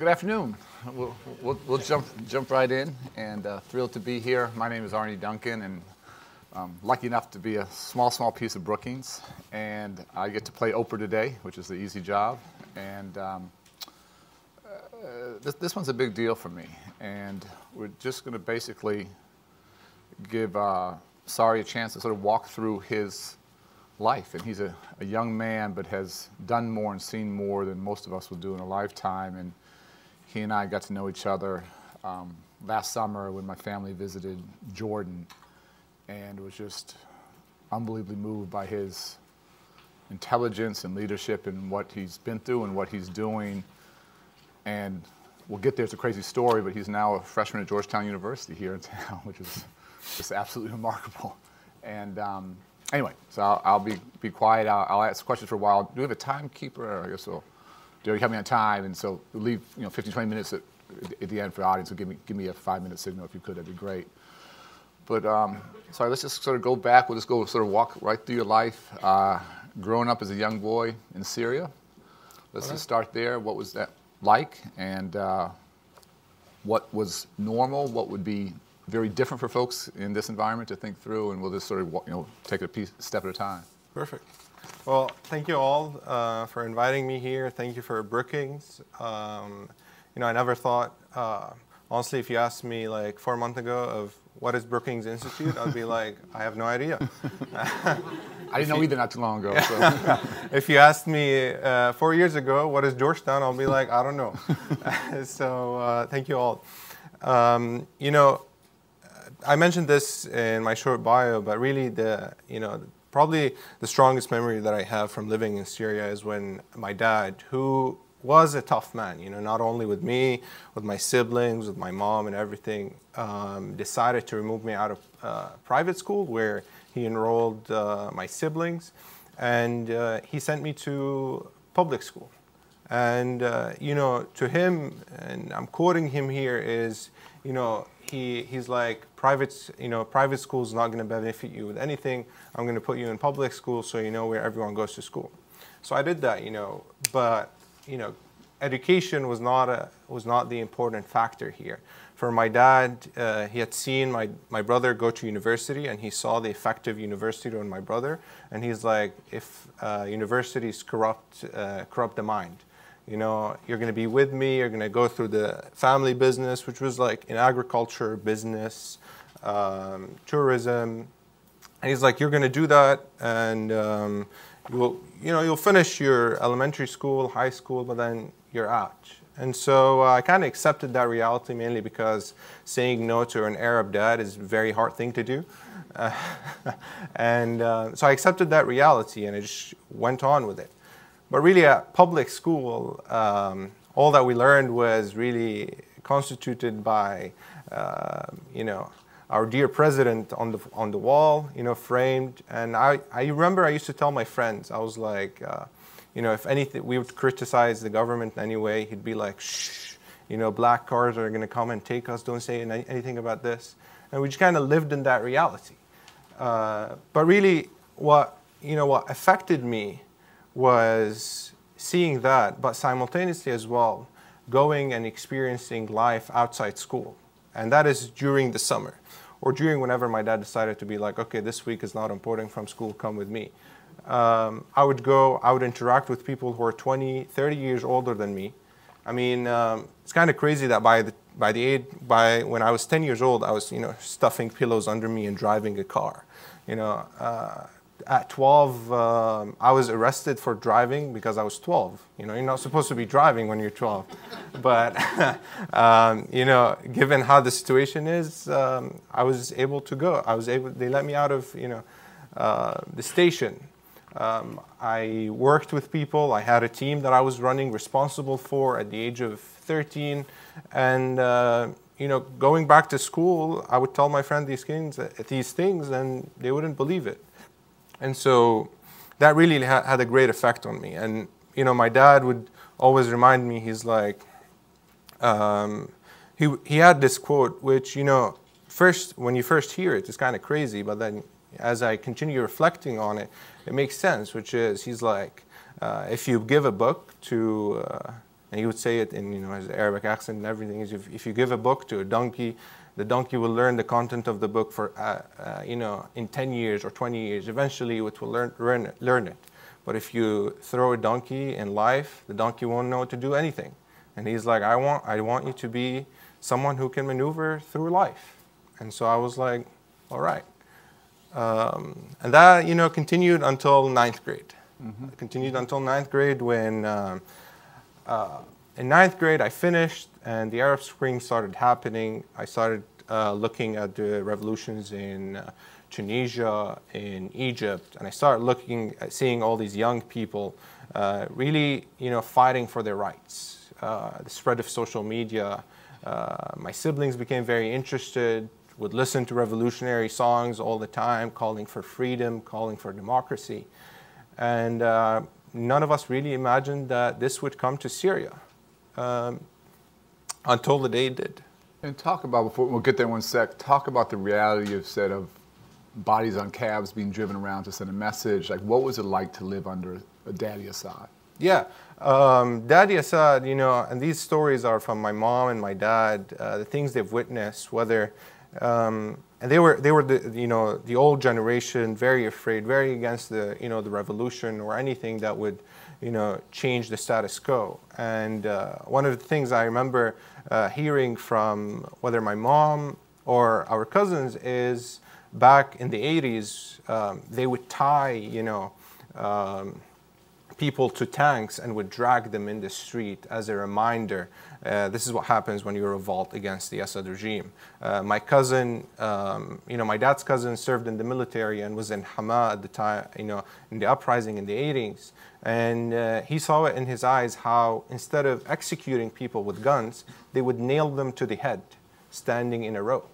Good afternoon. We'll, we'll, we'll, jump, jump right in and uh, thrilled to be here. My name is Arne Duncan and I'm lucky enough to be a small, small piece of Brookings. And I get to play Oprah today, which is the easy job. And um, uh, this, this one's a big deal for me. And we're just going to basically give uh, Sari a chance to sort of walk through his life. And he's a, a, young man, but has done more and seen more than most of us will do in a lifetime. And he and I got to know each other um, last summer when my family visited Jordan and was just unbelievably moved by his intelligence and leadership and what he's been through and what he's doing. And we'll get there. It's a crazy story, but he's now a freshman at Georgetown University here in town, which is just absolutely remarkable. And um, anyway, so I'll, I'll, be, be quiet. I'll, I'll, ask questions for a while. Do we have a timekeeper? I guess we'll, do you have me on time? And so we'll leave, you know, 15, 20 minutes at, at the end for the audience. So give me, give me a five minute signal if you could. That'd be great. But um, sorry, let's just sort of go back. We'll just go sort of walk right through your life. Uh, growing up as a young boy in Syria. Let's right. just start there. What was that like? And uh, what was normal? What would be very different for folks in this environment to think through? And we'll just sort of you know take it a piece, step at a time. Perfect. Well, thank you all uh, for inviting me here. Thank you for Brookings. Um, you know, I never thought, uh, honestly, if you asked me like four months ago of what is Brookings Institute? I'd be like, I have no idea. I didn't know either not too long ago. So. if you asked me uh, four years ago, what is Georgetown? I'll be like, I don't know. so uh, thank you all. Um, you know, I mentioned this in my short bio, but really the, you know, probably the strongest memory that I have from living in Syria is when my dad, who was a tough man, you know, not only with me, with my siblings, with my mom and everything, um, decided to remove me out of uh, private school where he enrolled uh, my siblings and uh, he sent me to public school. And, uh, you know, to him, and I'm quoting him here, is, you know, he, he's like, private, you know, private school is not going to benefit you with anything. I'm going to put you in public school so you know where everyone goes to school. So I did that, you know, but you know, education was not, a, was not the important factor here. For my dad, uh, he had seen my, my brother go to university and he saw the effect of university on my brother. And he's like, if uh, universities corrupt, uh, corrupt the mind, you know, you're going to be with me, you're going to go through the family business, which was like in agriculture, business, um, tourism. And he's like, you're going to do that and um, you'll, you know, you'll finish your elementary school, high school, but then you're out. And so uh, I kind of accepted that reality mainly because saying no to an Arab dad is a very hard thing to do. Uh, and uh, so I accepted that reality and I just went on with it. But really at public school, um, all that we learned was really constituted by, uh, you know, our dear president on the on the wall, you know, framed. And I, I remember I used to tell my friends, I was like, uh, you know, if anything we would criticize the government in any way, he'd be like, shh, you know, black cars are going to come and take us. Don't say anything about this. And we just kind of lived in that reality. Uh, but really, what you know, what affected me was seeing that, but simultaneously as well, going and experiencing life outside school, and that is during the summer or during whenever my dad decided to be like, okay, this week is not important from school, come with me. Um, I would go, I would interact with people who are 20, 30 years older than me. I mean, um, it's kind of crazy that by the, by the age, by when I was 10 years old, I was, you know, stuffing pillows under me and driving a car. You know, uh, at 12, um, I was arrested for driving because I was 12. You know, you're not supposed to be driving when you're 12. but, um, you know, given how the situation is, um, I was able to go. I was able, they let me out of, you know, uh, the station. Um, I worked with people. I had a team that I was running responsible for at the age of 13. And, uh, you know, going back to school, I would tell my friend these things, these things and they wouldn't believe it. And so that really ha had a great effect on me. And, you know, my dad would always remind me, he's like, um, he, he had this quote, which, you know, first, when you first hear it, it's kind of crazy, but then as I continue reflecting on it, it makes sense, which is, he's like, uh, if you give a book to, uh, and he would say it in you know his Arabic accent and everything. Is if, if you give a book to a donkey, the donkey will learn the content of the book for uh, uh, you know in 10 years or 20 years. Eventually, it will learn learn it, learn it. But if you throw a donkey in life, the donkey won't know to do anything. And he's like, I want I want you to be someone who can maneuver through life. And so I was like, all right. Um, and that you know continued until ninth grade. Mm-hmm. Continued until ninth grade when. Um, uh, in ninth grade, I finished, and the Arab Spring started happening. I started uh, looking at the revolutions in uh, Tunisia, in Egypt, and I started looking at seeing all these young people uh, really, you know, fighting for their rights. Uh, the spread of social media. Uh, my siblings became very interested. Would listen to revolutionary songs all the time, calling for freedom, calling for democracy, and uh, none of us really imagined that this would come to Syria um, until the day it did. And talk about, before we'll get there one sec, talk about the reality of said of bodies on cabs being driven around to send a message. Like, what was it like to live under a Daddy Assad? Yeah, um, Daddy Assad, you know, and these stories are from my mom and my dad, uh, the things they've witnessed, whether um, and they were they were the you know the old generation, very afraid, very against the you know the revolution or anything that would you know change the status quo. And uh, one of the things I remember uh, hearing from whether my mom or our cousins is back in the 80s, um, they would tie you know. Um, people to tanks and would drag them in the street as a reminder. Uh, this is what happens when you revolt against the Assad regime. Uh, my cousin, um, you know, my dad's cousin served in the military and was in Hama at the time, you know, in the uprising in the 80s. And uh, he saw it in his eyes how instead of executing people with guns, they would nail them to the head, standing in a row.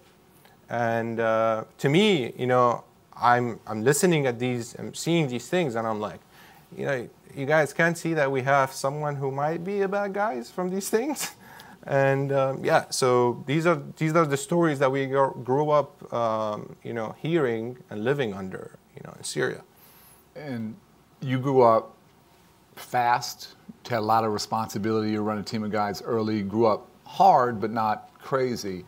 And uh, to me, you know, I'm, I'm listening at these, I'm seeing these things, and I'm like, you know, you guys can see that we have someone who might be a bad guy from these things. And um, yeah, so these are these are the stories that we grew up, um, you know, hearing and living under, you know, in Syria. And you grew up fast, had a lot of responsibility. You run a team of guys early. Grew up hard, but not crazy.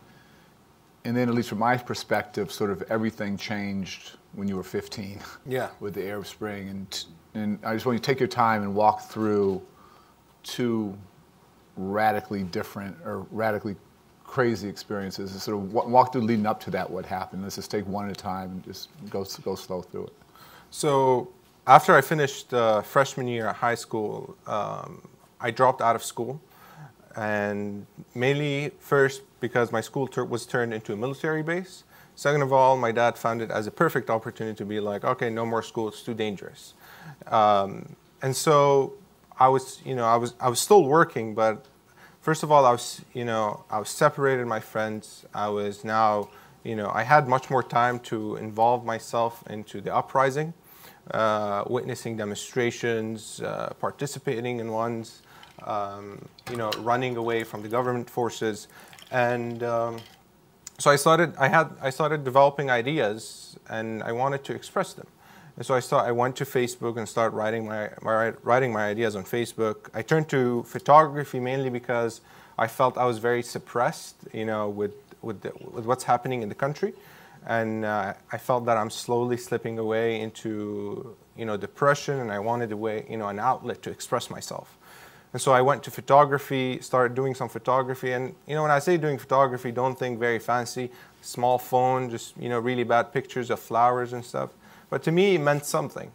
And then, at least from my perspective, sort of everything changed when you were 15. Yeah. With the Arab Spring and and I just want you to take your time and walk through two radically different or radically crazy experiences. Sort of walk through leading up to that. What happened? Let's just take one at a time and just go go slow through it. So after I finished uh, freshman year at high school, um, I dropped out of school, and mainly first because my school was turned into a military base. Second of all, my dad found it as a perfect opportunity to be like, okay, no more school, it's too dangerous. Um, and so I was, you know, I was, I was still working, but first of all, I was, you know, I was separated my friends. I was now, you know, I had much more time to involve myself into the uprising, uh, witnessing demonstrations, uh, participating in ones, um, you know, running away from the government forces, and um, so I started. I had I started developing ideas, and I wanted to express them. And so I start, I went to Facebook and started writing my, my, writing my ideas on Facebook. I turned to photography mainly because I felt I was very suppressed, you know, with, with, the, with what's happening in the country. And uh, I felt that I'm slowly slipping away into, you know, depression and I wanted a way, you know, an outlet to express myself. And so I went to photography, started doing some photography. And, you know, when I say doing photography, don't think very fancy, small phone, just, you know, really bad pictures of flowers and stuff. But to me, it meant something.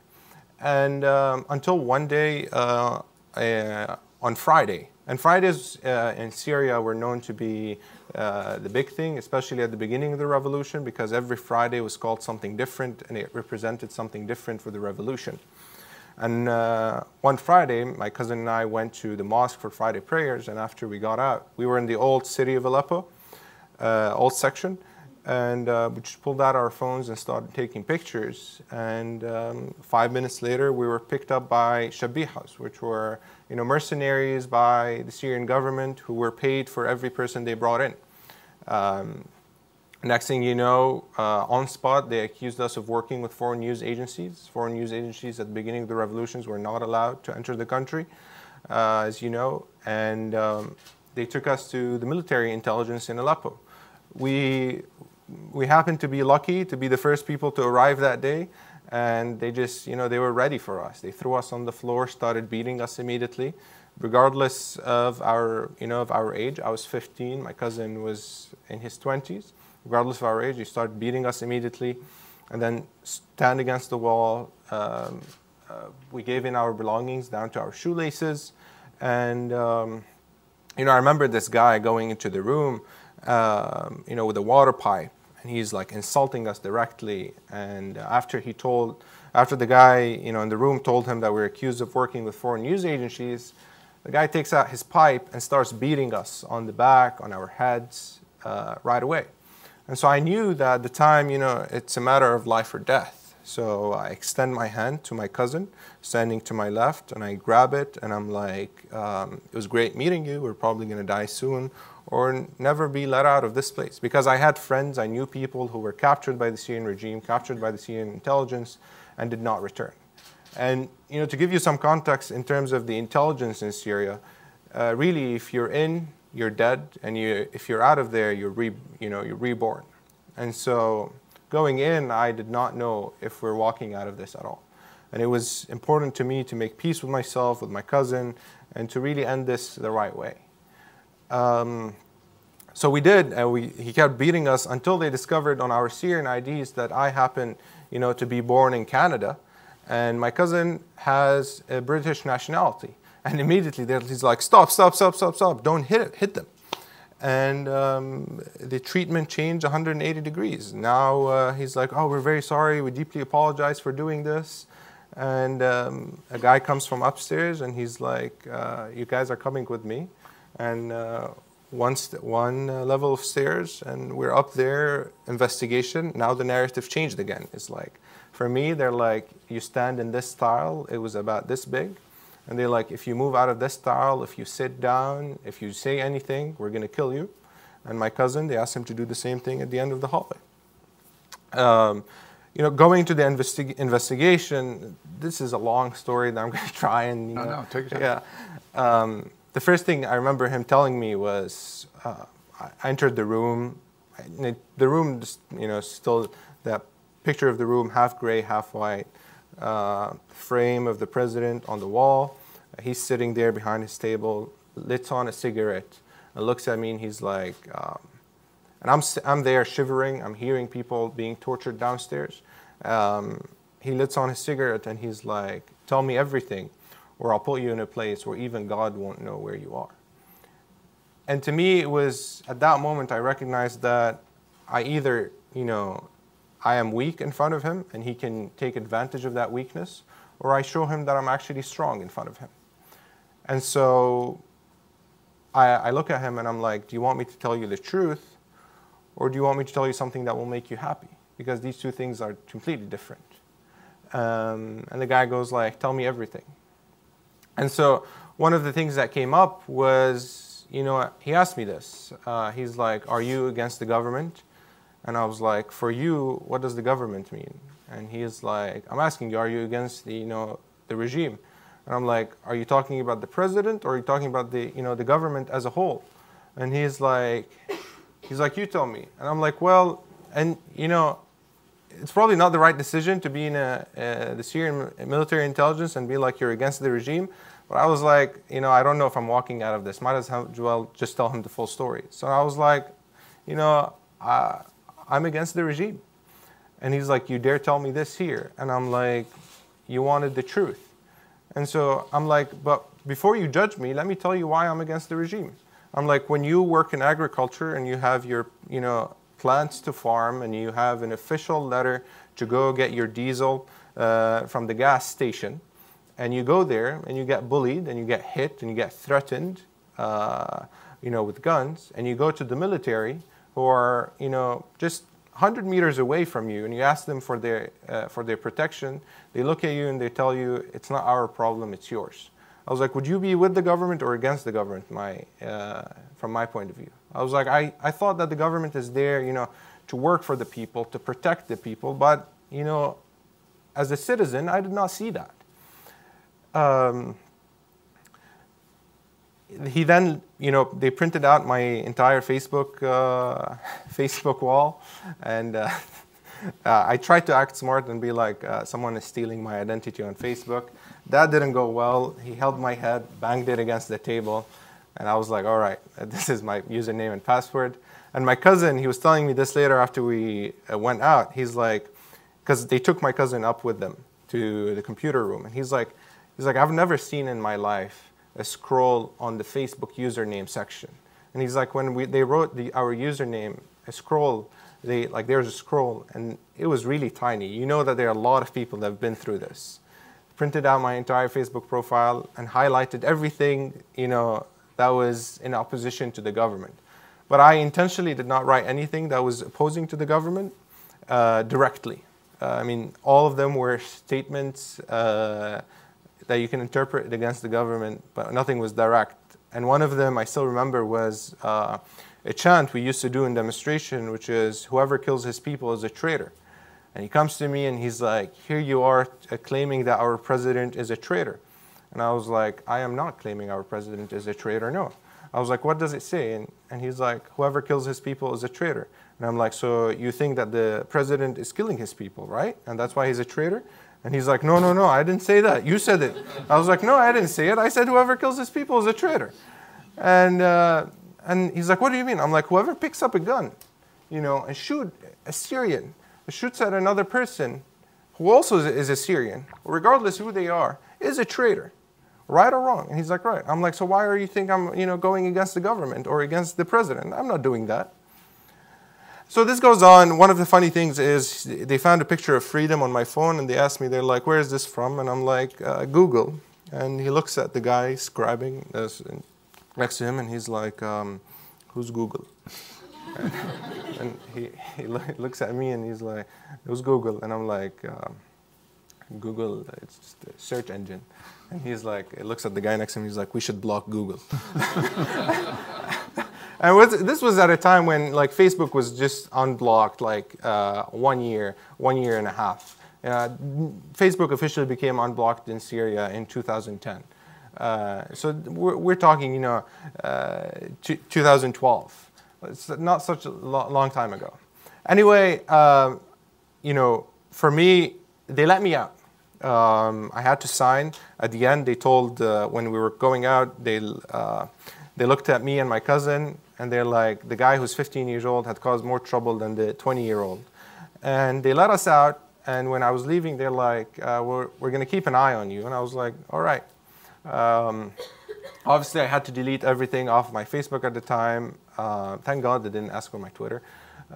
And um, until one day uh, uh, on Friday, and Fridays uh, in Syria were known to be uh, the big thing, especially at the beginning of the revolution, because every Friday was called something different and it represented something different for the revolution. And uh, one Friday, my cousin and I went to the mosque for Friday prayers, and after we got out, we were in the old city of Aleppo, uh, old section, and uh, we just pulled out our phones and started taking pictures. And um, five minutes later, we were picked up by shabihas, which were you know mercenaries by the Syrian government who were paid for every person they brought in. Um, next thing you know, uh, on spot, they accused us of working with foreign news agencies. Foreign news agencies at the beginning of the revolutions were not allowed to enter the country. uh, as you know, and um, they took us to the military intelligence in Aleppo. We, we happened to be lucky to be the first people to arrive that day, and they just, you know, they were ready for us. They threw us on the floor, started beating us immediately, regardless of our, you know, of our age. I was 15, my cousin was in his 20s. Regardless of our age, they started beating us immediately, and then stand against the wall. Um, uh, we gave in our belongings down to our shoelaces, and um, you know, I remember this guy going into the room, um, you know, with a water pipe, and he's like insulting us directly. And after he told, after the guy, you know, in the room told him that we're accused of working with foreign news agencies, the guy takes out his pipe and starts beating us on the back, on our heads, uh, right away. And so I knew that at the time, you know, it's a matter of life or death. So I extend my hand to my cousin standing to my left, and I grab it, and I'm like, um, "It was great meeting you. We're probably going to die soon, or never be let out of this place." Because I had friends, I knew people who were captured by the Syrian regime, captured by the Syrian intelligence, and did not return. And you know, to give you some context in terms of the intelligence in Syria, uh, really, if you're in, you're dead, and you, if you're out of there, you're re, you know, you're reborn. And so going in, I did not know if we're walking out of this at all. And it was important to me to make peace with myself, with my cousin, and to really end this the right way. Um, so we did, and we, he kept beating us until they discovered on our Syrian IDs that I happen, you know, to be born in Canada, and my cousin has a British nationality. And immediately he's like, stop, stop, stop, stop, stop, don't hit it, hit them and um, the treatment changed 180 degrees. Now uh, he's like, "Oh, we're very sorry. We deeply apologize for doing this." And um, a guy comes from upstairs, and he's like, uh, "You guys are coming with me." And uh, one, uh, level of stairs, and we're up there. Investigation. Now the narrative changed again. It's like, for me, they're like, "You stand in this style. It was about this big." And they're like, if you move out of this style, if you sit down, if you say anything, we're going to kill you. And my cousin, they asked him to do the same thing at the end of the hallway. Um, you know, going to the investi- investigation, this is a long story that I'm going to try and, you know. No, no, take your time. Yeah. Um, the first thing I remember him telling me was uh, I entered the room. The room, just, you know, still that picture of the room, half gray, half white uh, frame of the president on the wall. He's sitting there behind his table, lit on a cigarette, and looks at me and he's like, um, and I'm, I'm there shivering. I'm hearing people being tortured downstairs. Um, he lit on his cigarette and he's like, tell me everything, or I'll put you in a place where even God won't know where you are. And to me, it was at that moment I recognized that I either, you know, I am weak in front of him and he can take advantage of that weakness, or I show him that I'm actually strong in front of him. And so I, I, look at him and I'm like, Do you want me to tell you the truth, or do you want me to tell you something that will make you happy? Because these two things are completely different. Um, and the guy goes like, Tell me everything. And so one of the things that came up was, you know, he asked me this. Uh, he's like, Are you against the government? And I was like, for you, what does the government mean? And he's like, I'm asking you, are you against the, you know, the regime? And I'm like, are you talking about the president or are you talking about the, you know, the government as a whole? And he's like, he's like, you tell me. And I'm like, well, and you know, it's probably not the right decision to be in a, the Syrian military intelligence and be like you're against the regime. But I was like, you know, I don't know if I'm walking out of this. Might as well just tell him the full story. So I was like, you know, I, I'm against the regime. And he's like, You dare tell me this here? And I'm like, You wanted the truth. And so I'm like, But before you judge me, let me tell you why I'm against the regime. I'm like, when you work in agriculture and you have your, you know, plants to farm and you have an official letter to go get your diesel uh, from the gas station, and you go there and you get bullied and you get hit and you get threatened, uh, you know, with guns, and you go to the military who are, you know, just 100 meters away from you and you ask them for their, uh, for their protection, they look at you and they tell you, it's not our problem, it's yours. I was like, would you be with the government or against the government, my, uh, from my point of view? I was like, I, I thought that the government is there, you know, to work for the people, to protect the people, but, you know, as a citizen, I did not see that. Um, he then, you know, they printed out my entire Facebook uh, Facebook wall, and uh, uh, I tried to act smart and be like, uh, someone is stealing my identity on Facebook. That didn't go well. He held my head, banged it against the table, and I was like, all right, this is my username and password. And my cousin, he was telling me this later after we uh, went out. He's like, because they took my cousin up with them to the computer room, and he's like, he's like, I've never seen in my life a scroll on the Facebook username section. And he's like, when we, they wrote the, our username, a scroll, they, like there's a scroll, and it was really tiny. You know that there are a lot of people that have been through this. Printed out my entire Facebook profile and highlighted everything, you know, that was in opposition to the government. But I intentionally did not write anything that was opposing to the government uh, directly. Uh, I mean, all of them were statements uh, that you can interpret against the government, but nothing was direct. And one of them I still remember was uh, a chant we used to do in demonstration, which is whoever kills his people is a traitor. And he comes to me and he's like, here you are uh, claiming that our president is a traitor. And I was like, I am not claiming our president is a traitor, no. I was like, what does it say? And, and he's like, whoever kills his people is a traitor. And I'm like, so you think that the president is killing his people, right? And that's why he's a traitor? And he's like, no, no, no, I didn't say that. You said it. I was like, no, I didn't say it. I said whoever kills his people is a traitor. And, uh, and he's like, what do you mean? I'm like, whoever picks up a gun, you know, and shoot a Syrian, shoots at another person who also is a Syrian, regardless who they are, is a traitor. Right or wrong? And he's like, right. I'm like, so why are you think I'm, you know, going against the government or against the president? I'm not doing that. So this goes on. One of the funny things is they found a picture of freedom on my phone and they asked me, they're like, where is this from? And I'm like, uh, Google. And he looks at the guy scribing next to him and he's like, um, who's Google? and, he, he looks at me and he's like, who's Google? And I'm like, um, Google, it's just a search engine. And he's like, he looks at the guy next to him, he's like, we should block Google. And this was at a time when like Facebook was just unblocked like uh, one year, one year and a half. Uh, Facebook officially became unblocked in Syria in 2010. Uh, so we're, we're, talking, you know, uh, 2012. It's not such a lo long time ago. Anyway, um, you know, for me, they let me out. Um, I had to sign. At the end, they told uh, when we were going out, they uh, they looked at me and my cousin and they're like, the guy who's 15 years old had caused more trouble than the 20 year old. And they let us out, and when I was leaving, they're like, uh, we're, we're going to keep an eye on you. And I was like, all right. Um, obviously, I had to delete everything off my Facebook at the time. Uh, thank God they didn't ask for my Twitter.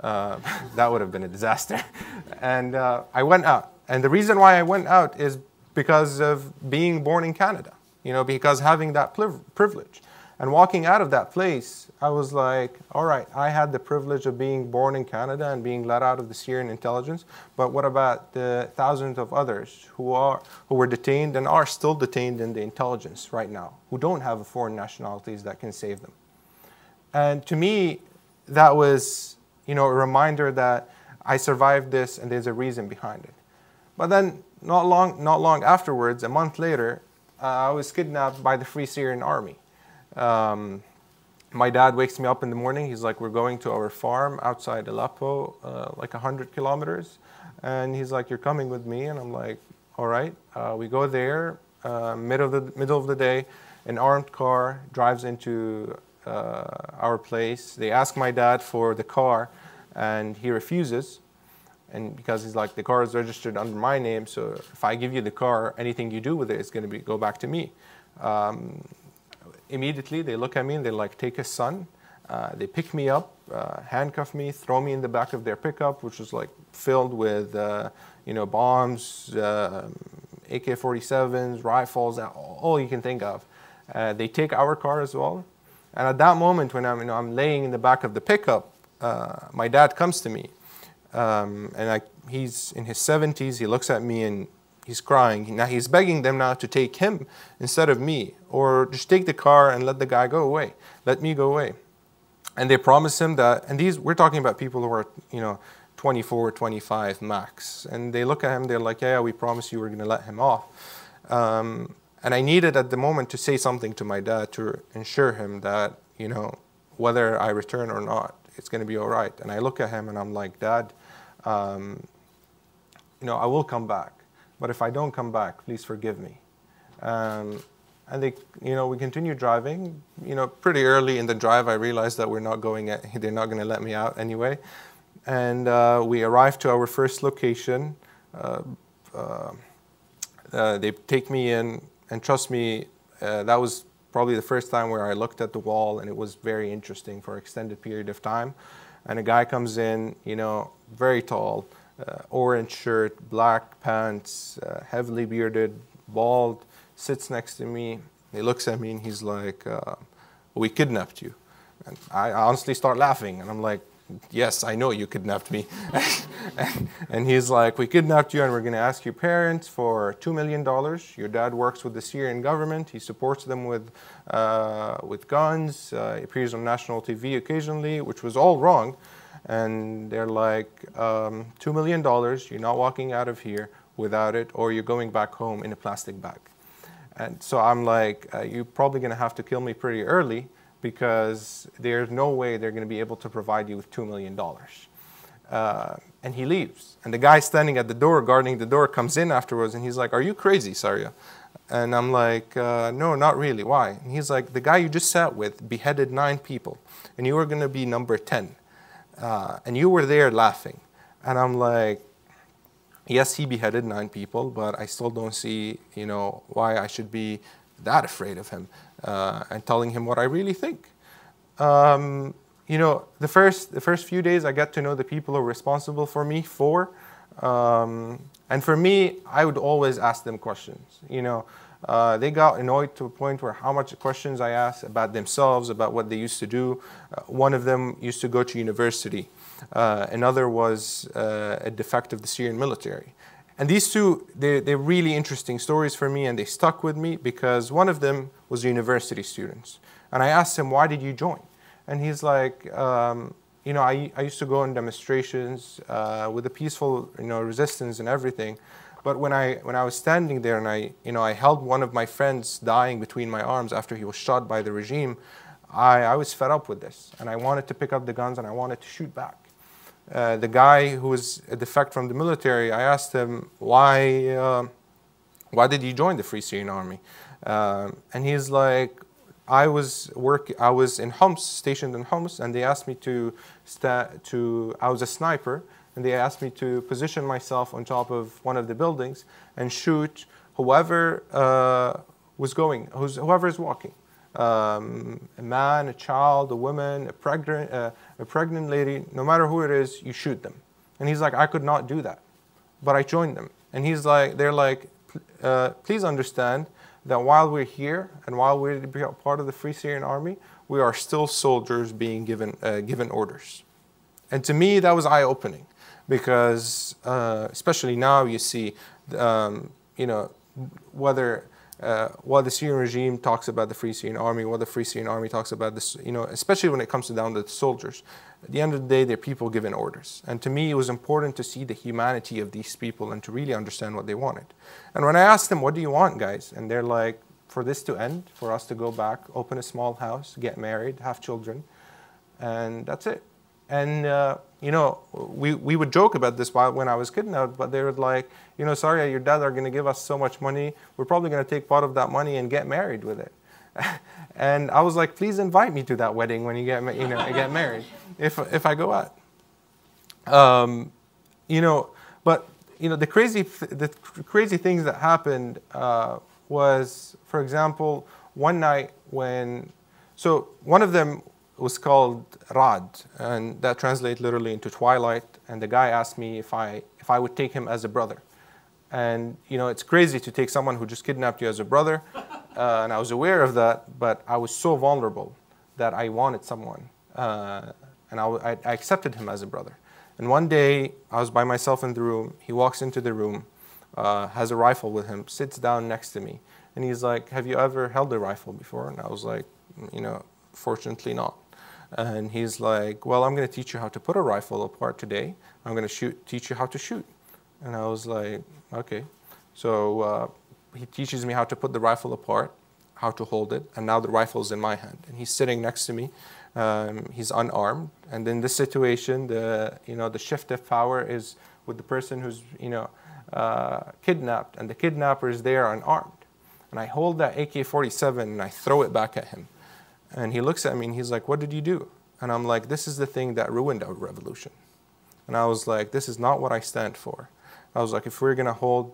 Uh, that would have been a disaster. and uh, I went out. And the reason why I went out is because of being born in Canada, you know, because having that privilege. And walking out of that place, I was like, all right, I had the privilege of being born in Canada and being let out of the Syrian intelligence, but what about the thousands of others who are who were detained and are still detained in the intelligence right now, who don't have foreign nationalities that can save them? And to me, that was, you know, a reminder that I survived this and there's a reason behind it. But then not long, not long afterwards, a month later, uh, I was kidnapped by the Free Syrian Army. Um, my dad wakes me up in the morning. He's like, we're going to our farm outside Aleppo, uh, like 100 kilometers. And he's like, you're coming with me. And I'm like, all right. Uh, we go there, uh, middle, of the, middle of the day. An armed car drives into uh, our place. They ask my dad for the car, and he refuses. And because he's like, the car is registered under my name, so if I give you the car, anything you do with it is going to go back to me. Um, immediately they look at me and they like take a son. Uh, they pick me up, uh, handcuff me, throw me in the back of their pickup, which was like filled with uh, you know bombs, uh, AK-47s, rifles, all you can think of. Uh, they take our car as well. And at that moment, when I'm you know I'm laying in the back of the pickup, uh, my dad comes to me, um, and I, he's in his 70s. He looks at me and he's crying. Now he's begging them now to take him instead of me, or just take the car and let the guy go away. Let me go away. And they promise him that, and these, we're talking about people who are, you know, 24, 25 max. And they look at him, they're like, yeah, yeah we promise you we're going to let him off. Um, and I needed at the moment to say something to my dad to ensure him that, you know, whether I return or not, it's going to be all right. And I look at him and I'm like, Dad, um, you know, I will come back. But if I don't come back, please forgive me. Um, and they, you know, we continue driving. You know, pretty early in the drive, I realized that we're not going. At, they're not going to let me out anyway. And uh, we arrived to our first location. Uh, uh, uh they take me in, and trust me, uh, that was probably the first time where I looked at the wall, and it was very interesting for an extended period of time. And a guy comes in, you know, very tall, uh, orange shirt, black pants, heavily bearded, bald sits next to me. He looks at me and he's like, uh, "We kidnapped you." And I honestly start laughing, and I'm like, "Yes, I know you kidnapped me." and, he's like, "We kidnapped you, and we're going to ask your parents for two million dollars. Your dad works with the Syrian government. He supports them with uh, with guns. Uh, appears on national TV occasionally, which was all wrong." And they're like, um, two million dollars. You're not walking out of here without it, or you're going back home in a plastic bag. And so I'm like, uh, you're probably going to have to kill me pretty early because there's no way they're going to be able to provide you with $2 million. Uh, and he leaves. And the guy standing at the door, guarding the door, comes in afterwards and he's like, Are you crazy, Saria? And I'm like, uh, No, not really. Why? And he's like, The guy you just sat with beheaded nine people, and you were going to be number 10. Uh, and you were there laughing. And I'm like, yes, he beheaded nine people, but I still don't see, you know, why I should be that afraid of him uh, and telling him what I really think. Um, you know, the first the first few days, I got to know the people who are responsible for me for, um, and for me, I would always ask them questions. You know, uh, they got annoyed to a point where how much questions I asked about themselves, about what they used to do. Uh, one of them used to go to university. Uh, another was uh, a defect of the Syrian military. And these two, they, they're really interesting stories for me, and they stuck with me because one of them was a university students. And I asked him, why did you join? And he's like, um, you know, I, I used to go on demonstrations uh, with a peaceful, you know, resistance and everything. But when I, when I was standing there and I, you know, I held one of my friends dying between my arms after he was shot by the regime, I, I was fed up with this. And I wanted to pick up the guns and I wanted to shoot back. Uh, the guy who was a defect from the military, I asked him, why, uh, why did you join the Free Syrian Army? Um, and he's like, I was work, I was in Homs, stationed in Homs, and they asked me to, to, I was a sniper, and they asked me to position myself on top of one of the buildings and shoot whoever uh, was going, whoever is walking um, a man, a child, a woman, a pregnant, uh, a pregnant lady, no matter who it is, you shoot them. And he's like, I could not do that, but I joined them. And he's like, they're like, uh, please understand that while we're here and while we're part of the Free Syrian Army, we are still soldiers being given uh, given orders. And to me, that was eye-opening because, uh, especially now, you see, um, you know, whether uh, while the Syrian regime talks about the Free Syrian Army, while the Free Syrian Army talks about this, you know, especially when it comes down to the soldiers, at the end of the day, they're people given orders. And to me, it was important to see the humanity of these people and to really understand what they wanted. And when I asked them, what do you want, guys? And they're like, for this to end, for us to go back, open a small house, get married, have children, and that's it. And, uh, you know, we, we would joke about this while, when I was kidnapped, but they were like, you know, Saria, your dad are going to give us so much money. We're probably going to take part of that money and get married with it. and I was like, please invite me to that wedding when you get, you know, get married, if, if I go out. Um, you know, but, you know, the crazy, the crazy things that happened uh, was, for example, one night when, so one of them was called Rad, and that translates literally into twilight. And the guy asked me if I if I would take him as a brother. And you know, it's crazy to take someone who just kidnapped you as a brother, uh, and I was aware of that. But I was so vulnerable that I wanted someone, uh, and I, I, I accepted him as a brother. And one day, I was by myself in the room. He walks into the room, uh, has a rifle with him, sits down next to me, and he's like, "Have you ever held a rifle before?" And I was like, "You know, fortunately not." And he's like, well, I'm going to teach you how to put a rifle apart today. I'm going to shoot, teach you how to shoot. And I was like, okay. So uh, he teaches me how to put the rifle apart, how to hold it, and now the rifle's in my hand. And he's sitting next to me. Um, he's unarmed, and in this situation, the you know the shift of power is with the person who's you know uh, kidnapped, and the kidnapper is there unarmed. And I hold that AK-47 and I throw it back at him, and he looks at me and he's like, "What did you do?" And I'm like, "This is the thing that ruined our revolution." And I was like, "This is not what I stand for." I was like, "If we're gonna hold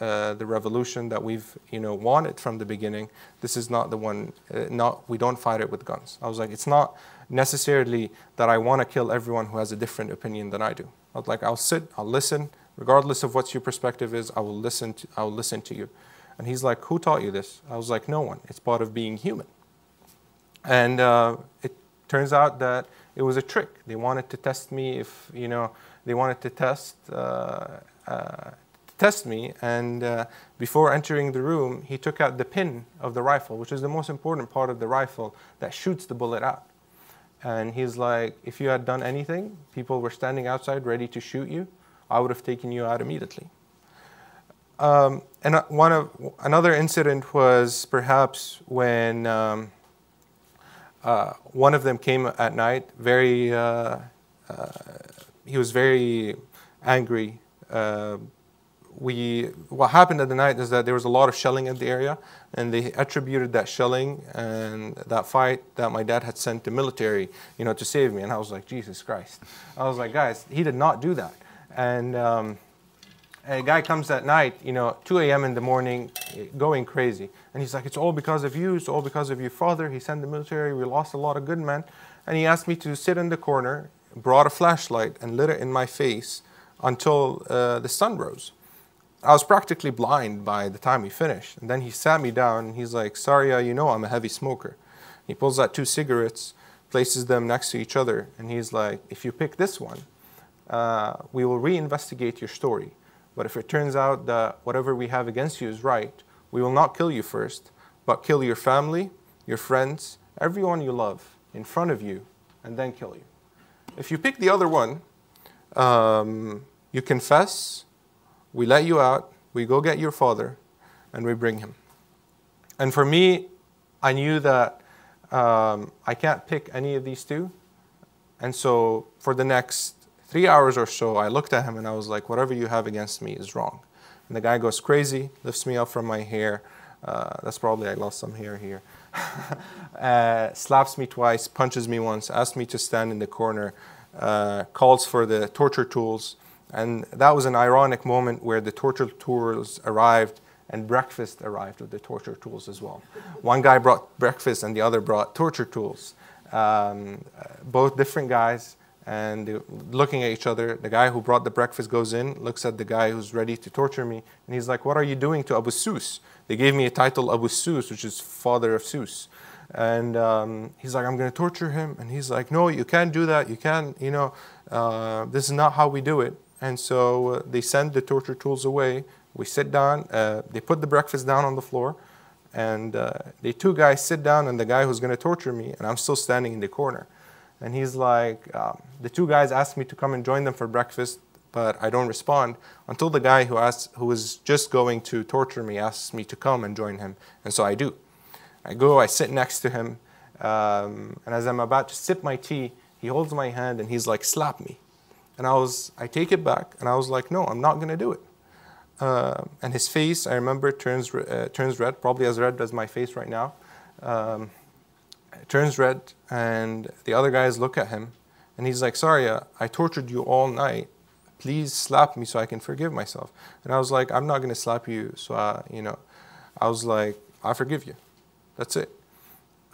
uh, the revolution that we've you know wanted from the beginning. This is not the one. Uh, not we don't fight it with guns. I was like, it's not necessarily that I want to kill everyone who has a different opinion than I do. I was like, I'll sit, I'll listen, regardless of what your perspective is. I will listen. To, I will listen to you. And he's like, who taught you this? I was like, no one. It's part of being human. And uh, it turns out that it was a trick. They wanted to test me if you know. They wanted to test. Uh, uh test me. And uh, before entering the room, he took out the pin of the rifle, which is the most important part of the rifle that shoots the bullet out. And he's like, if you had done anything, people were standing outside ready to shoot you, I would have taken you out immediately. Um, and uh, one of another incident was perhaps when um, uh, one of them came at night. Very, uh, uh he was very angry uh, we what happened at the night is that there was a lot of shelling in the area, and they attributed that shelling and that fight that my dad had sent the military, you know, to save me. And I was like, Jesus Christ! I was like, guys, he did not do that. And um, a guy comes at night, you know, 2 a.m. in the morning, going crazy, and he's like, it's all because of you. It's all because of your father. He sent the military. We lost a lot of good men, and he asked me to sit in the corner, brought a flashlight, and lit it in my face until uh, the sun rose. I was practically blind by the time we finished. And then he sat me down and he's like, Saria, you know I'm a heavy smoker. He pulls out two cigarettes, places them next to each other, and he's like, if you pick this one, uh, we will reinvestigate your story. But if it turns out that whatever we have against you is right, we will not kill you first, but kill your family, your friends, everyone you love in front of you, and then kill you. If you pick the other one, um, you confess, we let you out, we go get your father, and we bring him. And for me, I knew that um, I can't pick any of these two. And so for the next three hours or so, I looked at him and I was like, whatever you have against me is wrong. And the guy goes crazy, lifts me up from my hair. Uh, that's probably, I lost some hair here. uh, slaps me twice, punches me once, asks me to stand in the corner, uh, calls for the torture tools. And that was an ironic moment where the torture tools arrived and breakfast arrived with the torture tools as well. One guy brought breakfast and the other brought torture tools. Um, both different guys and looking at each other. The guy who brought the breakfast goes in, looks at the guy who's ready to torture me, and he's like, What are you doing to Abu? They gave me a title Abu which is father of Sus. And um, he's like, I'm going to torture him. And he's like, No, you can't do that. You can't, you know, uh, this is not how we do it. And so uh, they send the torture tools away. We sit down, uh, they put the breakfast down on the floor, and uh, the two guys sit down, and the guy who's going to torture me, and I'm still standing in the corner. And he's like, um, the two guys ask me to come and join them for breakfast, but I don't respond until the guy who, asks, who was just going to torture me asks me to come and join him. And so I do. I go, I sit next to him, um, and as I'm about to sip my tea, he holds my hand and he's like, slap me. And I was, I take it back, and I was like, no, I'm not going to do it. Uh, and his face, I remember, turns uh, turns red, probably as red as my face right now. Um, turns red, and the other guys look at him, and he's like, "Sorry, uh, I tortured you all night. Please slap me so I can forgive myself." And I was like, "I'm not going to slap you." So I, you know, I was like, "I forgive you. That's it."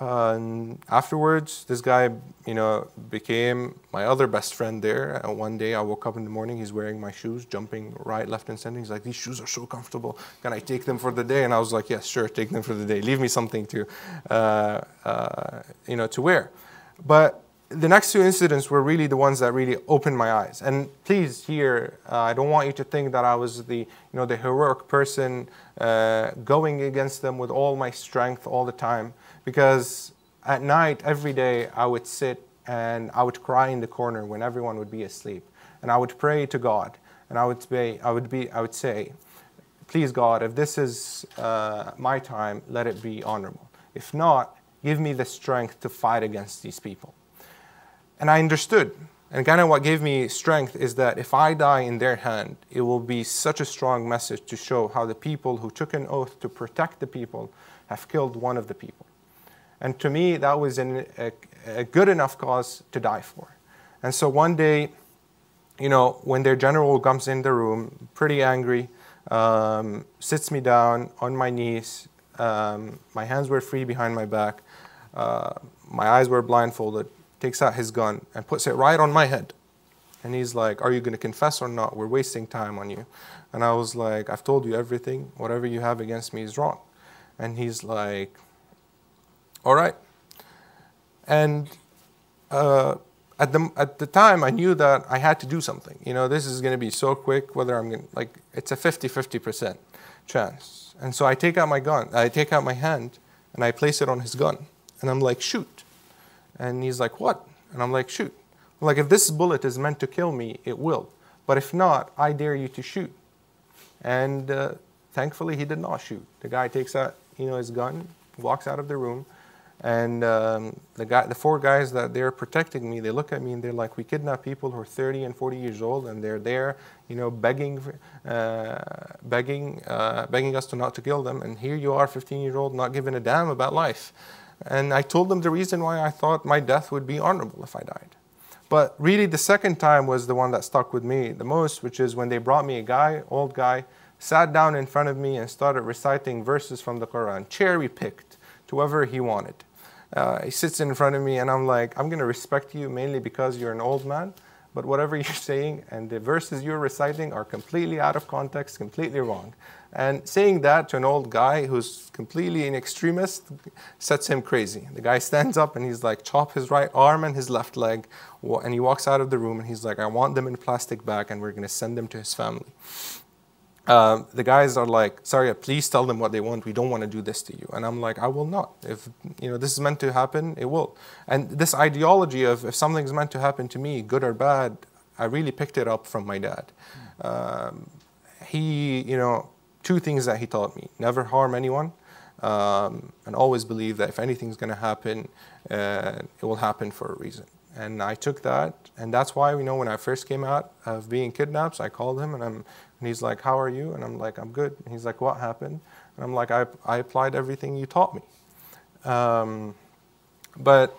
And afterwards, this guy, you know, became my other best friend there. And one day I woke up in the morning, he's wearing my shoes, jumping right, left, and center. He's like, these shoes are so comfortable. Can I take them for the day? And I was like, yes, sure, take them for the day. Leave me something to, uh, uh, you know, to wear. But the next two incidents were really the ones that really opened my eyes. And please, here, uh, I don't want you to think that I was the, you know, the heroic person uh, going against them with all my strength all the time because at night, every day, I would sit and I would cry in the corner when everyone would be asleep. And I would pray to God. And I would, be, I would, be, I would say, please God, if this is uh, my time, let it be honorable. If not, give me the strength to fight against these people. And I understood. And kind of what gave me strength is that if I die in their hand, it will be such a strong message to show how the people who took an oath to protect the people have killed one of the people. And to me, that was an, a, a good enough cause to die for. And so one day, you know, when their general comes in the room, pretty angry, um, sits me down on my knees, um, my hands were free behind my back, uh, my eyes were blindfolded, takes out his gun and puts it right on my head. And he's like, Are you going to confess or not? We're wasting time on you. And I was like, I've told you everything. Whatever you have against me is wrong. And he's like, All right. And uh, at the at the time, I knew that I had to do something. You know, this is going to be so quick. Whether I'm going like it's a 50-50 percent chance. And so I take out my gun. I take out my hand and I place it on his gun. And I'm like, shoot. And he's like, what? And I'm like, shoot. I'm like, if this bullet is meant to kill me, it will. But if not, I dare you to shoot. And uh, thankfully, he did not shoot. The guy takes out, you know, his gun, walks out of the room, and um, the guy, the four guys that they're protecting me, they look at me and they're like, "We kidnap people who are 30 and 40 years old, and they're there, you know, begging, uh, begging, uh, begging us to not to kill them. And here you are, 15 year old, not giving a damn about life." And I told them the reason why I thought my death would be honorable if I died. But really, the second time was the one that stuck with me the most, which is when they brought me a guy, old guy, sat down in front of me and started reciting verses from the Quran, cherry picked to whoever he wanted. Uh, he sits in front of me, and I'm like, I'm going to respect you mainly because you're an old man, but whatever you're saying and the verses you're reciting are completely out of context, completely wrong. And saying that to an old guy who's completely an extremist sets him crazy. The guy stands up and he's like, chop his right arm and his left leg. And he walks out of the room and he's like, I want them in plastic bag and we're going to send them to his family. Um, the guys are like, sorry, please tell them what they want. We don't want to do this to you. And I'm like, I will not. If you know this is meant to happen, it will. And this ideology of if something's meant to happen to me, good or bad, I really picked it up from my dad. Um, he, you know, two things that he taught me: never harm anyone, um, and always believe that if anything's going to happen, uh, it will happen for a reason. And I took that, and that's why you know when I first came out of being kidnapped, I called him and I'm and he's like, How are you? And I'm like, I'm good. And he's like, What happened? And I'm like, I, I applied everything you taught me. Um, but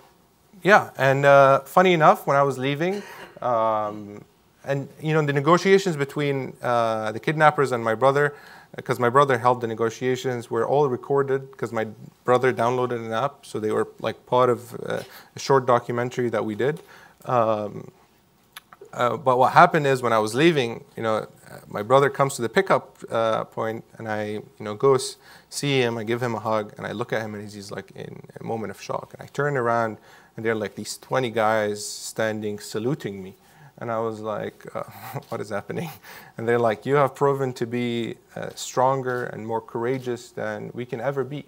yeah, and uh, funny enough, when I was leaving, um, and you know, the negotiations between uh, the kidnappers and my brother, because my brother held the negotiations, were all recorded because my brother downloaded an app, so they were like part of uh, a short documentary that we did. Um, uh, but what happened is when I was leaving, you know, my brother comes to the pickup uh, point, and I, you know, go see him. I give him a hug, and I look at him, and he's like in a moment of shock. And I turn around, and there are like these 20 guys standing saluting me. And I was like, uh, what is happening? And they're like, you have proven to be uh, stronger and more courageous than we can ever be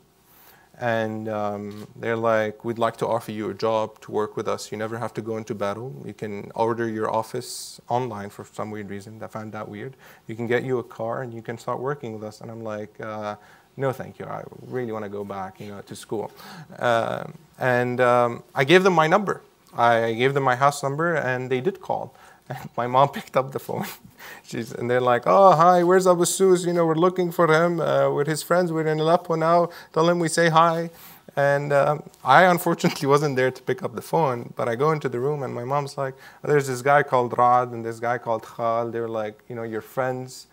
and um, they're like, we'd like to offer you a job to work with us. You never have to go into battle. You can order your office online for some weird reason. I found that weird. You can get you a car and you can start working with us. And I'm like, uh, no, thank you. I really want to go back, you know, to school. Uh, and um, I gave them my number. I gave them my house number, and they did call. And my mom picked up the phone. She's, and they're like, oh, hi, where's Abu Sus? You know, we're looking for him uh, with his friends. We're in Aleppo now. Tell him we say hi. And um, I unfortunately wasn't there to pick up the phone, but I go into the room and my mom's like, there's this guy called Rad and this guy called Khal. They're like, you know, your friends.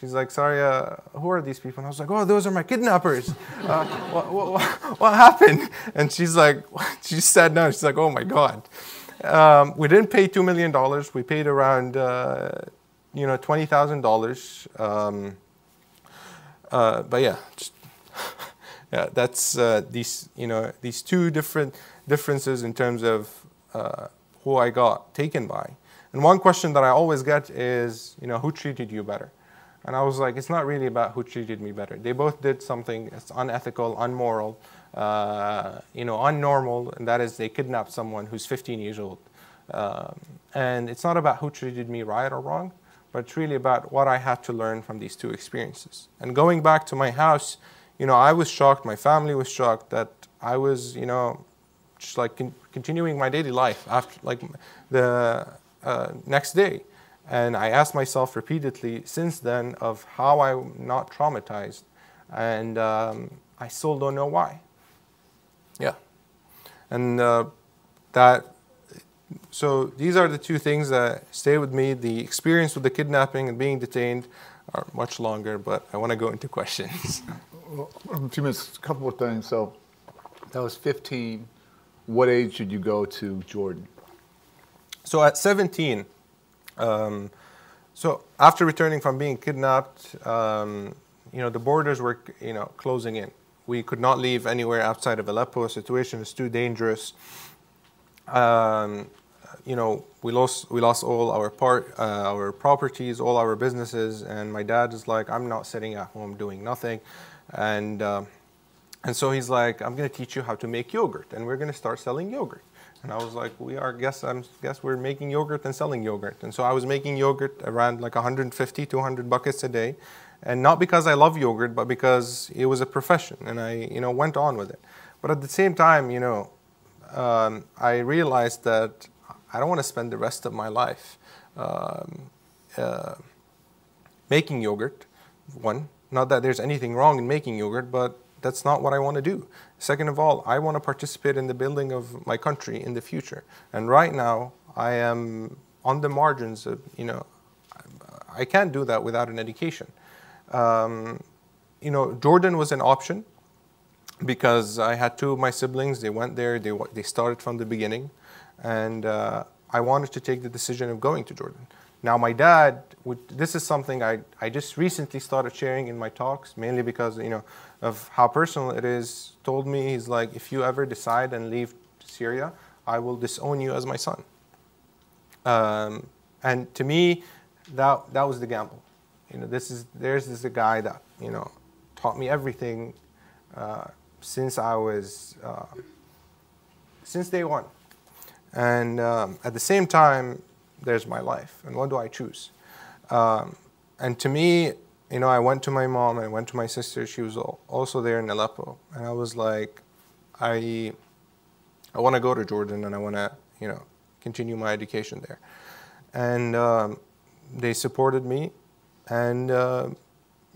She's like, sorry, uh, who are these people? And I was like, oh, those are my kidnappers. Uh, what, what, what, happened? And she's like, she sat down. She's like, oh my God. Um, we didn't pay $2 million. We paid around, uh, you know, $20,000. Um, uh, but yeah, just, yeah, that's uh, these, you know, these two different differences in terms of uh, who I got taken by. And one question that I always get is, you know, who treated you better? And I was like, it's not really about who treated me better. They both did something that's unethical, unmoral, uh, you know, unnormal, and that is they kidnapped someone who's 15 years old. Um, and it's not about who treated me right or wrong, but it's really about what I had to learn from these two experiences. And going back to my house, you know, I was shocked, my family was shocked that I was, you know, just like con- continuing my daily life after like the uh, next day. And I asked myself repeatedly since then of how I'm not traumatized. And um, I still don't know why. Yeah. And uh, that, so these are the two things that stay with me. The experience with the kidnapping and being detained are much longer, but I want to go into questions. Well, a few minutes, a couple of things. So that was 15. What age did you go to Jordan? So at 17, um, so after returning from being kidnapped, um, you know, the borders were, you know, closing in. We could not leave anywhere outside of Aleppo. The situation is too dangerous. Um, you know, we lost we lost all our part, uh, our properties, all our businesses, and my dad is like, I'm not sitting at home doing nothing, and uh, and so he's like, I'm going to teach you how to make yogurt, and we're going to start selling yogurt. And I was like, we are, guess, I'm guess we're making yogurt and selling yogurt. And so I was making yogurt around like 150, 200 buckets a day. And not because I love yogurt, but because it was a profession and I, you know, went on with it. But at the same time, you know, um, I realized that I don't want to spend the rest of my life um, uh, making yogurt. One, not that there's anything wrong in making yogurt, but that's not what I want to do. Second of all, I want to participate in the building of my country in the future. And right now, I am on the margins of, you know, I can't do that without an education. Um, you know, Jordan was an option because I had two of my siblings. They went there, they, they started from the beginning. And uh, I wanted to take the decision of going to Jordan. Now, my dad, would, this is something I, I just recently started sharing in my talks, mainly because, you know, of how personal it is, told me, he's like, if you ever decide and leave Syria, I will disown you as my son. Um, and to me, that, that was the gamble. You know, this is, there's this guy that, you know, taught me everything uh, since I was, uh, since day one. And um, at the same time, there's my life. And what do I choose? Um, and to me, you know, I went to my mom, I went to my sister. She was also there in Aleppo, and I was like, I, I want to go to Jordan, and I want to, you know, continue my education there. And um, they supported me, and uh,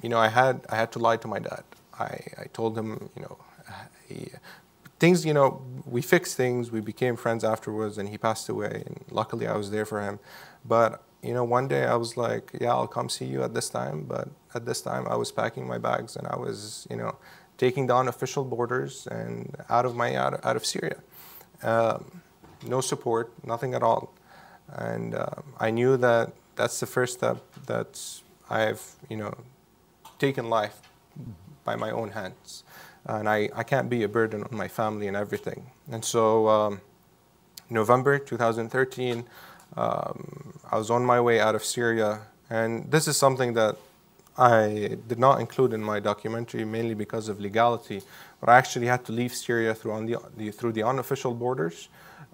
you know, I had I had to lie to my dad. I, I told him, you know, he, things, you know, we fixed things. We became friends afterwards, and he passed away. And luckily, I was there for him. But you know, one day I was like, yeah, I'll come see you at this time. But at this time, I was packing my bags and I was, you know, taking down official borders and out of my out, out of Syria. Um, no support, nothing at all. And uh, I knew that that's the first step that I've, you know, taken life by my own hands. And I, I can't be a burden on my family and everything. And so, um, November 2013, um, I was on my way out of Syria, and this is something that I did not include in my documentary mainly because of legality, but I actually had to leave Syria through, the, the, through the unofficial borders,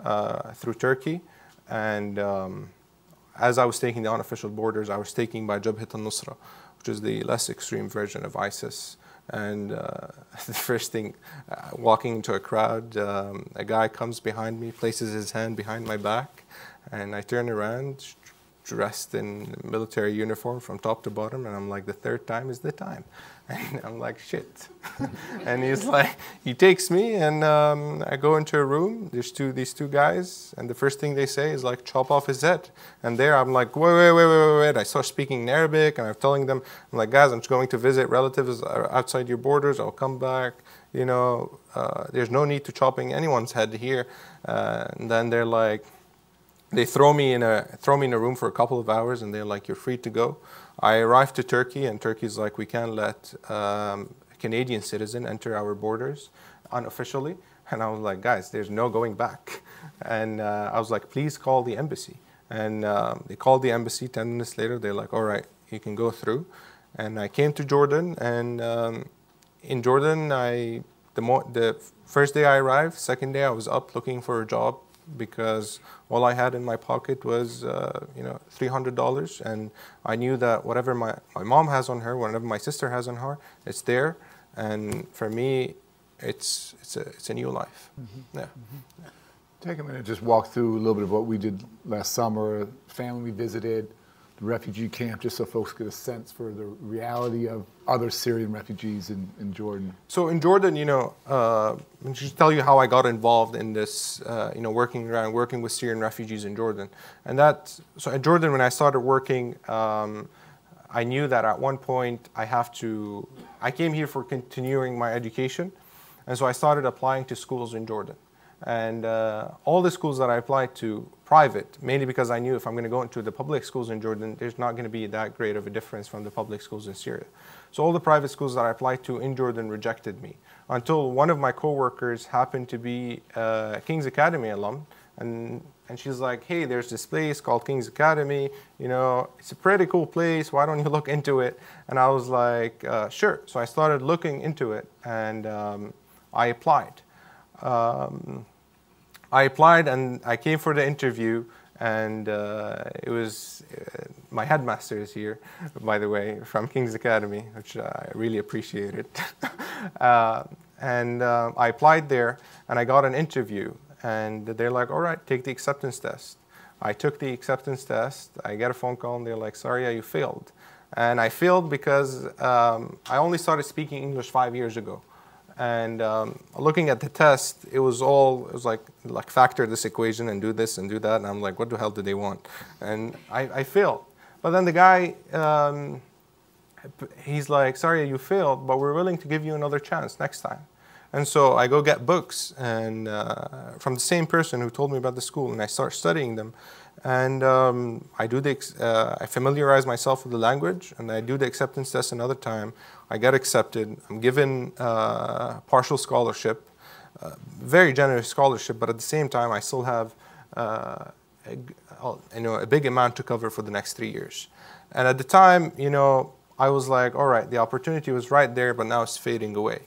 uh, through Turkey, and um, as I was taking the unofficial borders, I was taken by Jabhat al-Nusra, which is the less extreme version of ISIS. And uh, the first thing, uh, walking into a crowd, um, a guy comes behind me, places his hand behind my back, and I turn around, dressed in military uniform from top to bottom, and I'm like, the third time is the time. And I'm like, shit. and he's like, he takes me, and um, I go into a room. There's two these two guys, and the first thing they say is like, chop off his head. And there, I'm like, wait, wait, wait, wait, wait. I start speaking in Arabic, and I'm telling them, I'm like, guys, I'm just going to visit relatives outside your borders. I'll come back. You know, uh, there's no need to chopping anyone's head here. Uh, and then they're like, they throw me in a throw me in a room for a couple of hours, and they're like, "You're free to go." I arrived to Turkey, and Turkey's like, "We can't let um, a Canadian citizen enter our borders unofficially." And I was like, "Guys, there's no going back." And uh, I was like, "Please call the embassy." And um, they called the embassy. Ten minutes later, they're like, "All right, you can go through." And I came to Jordan, and um, in Jordan, I the, the first day I arrived, second day I was up looking for a job because all I had in my pocket was, uh, you know, $300. And I knew that whatever my, my mom has on her, whatever my sister has on her, it's there. And for me, it's, it's, a, it's a new life. Mm-hmm. Yeah. Mm-hmm. Take a minute, just walk through a little bit of what we did last summer, family we visited, refugee camp, just so folks get a sense for the reality of other Syrian refugees in, in Jordan. So in Jordan, you know, uh, I should tell you how I got involved in this, uh, you know, working around, working with Syrian refugees in Jordan. And that, so in Jordan, when I started working, um, I knew that at one point I have to, I came here for continuing my education. And so I started applying to schools in Jordan. And uh, all the schools that I applied to, private, mainly because I knew if I'm going to go into the public schools in Jordan, there's not going to be that great of a difference from the public schools in Syria. So all the private schools that I applied to in Jordan rejected me until one of my coworkers happened to be a King's Academy alum. And, and she's like, hey, there's this place called King's Academy. You know, it's a pretty cool place. Why don't you look into it? And I was like, uh, sure. So I started looking into it and um, I applied. Um, I applied and I came for the interview, and uh, it was uh, my headmaster is here, by the way, from King's Academy, which I really appreciated. uh, and uh, I applied there, and I got an interview, and they're like, "All right, take the acceptance test." I took the acceptance test. I get a phone call, and they're like, "Sorry, you failed." And I failed because um, I only started speaking English five years ago. And um, looking at the test, it was all it was like like factor this equation and do this and do that. And I'm like, what the hell do they want? And I, I failed. But then the guy, um, he's like, sorry, you failed, but we're willing to give you another chance next time. And so I go get books and uh, from the same person who told me about the school, and I start studying them. And um, I do the, uh, I familiarize myself with the language, and I do the acceptance test another time. I get accepted. I'm given uh, partial scholarship, uh, very generous scholarship, but at the same time, I still have uh, a, you know, a big amount to cover for the next three years. And at the time, you know, I was like, all right, the opportunity was right there, but now it's fading away.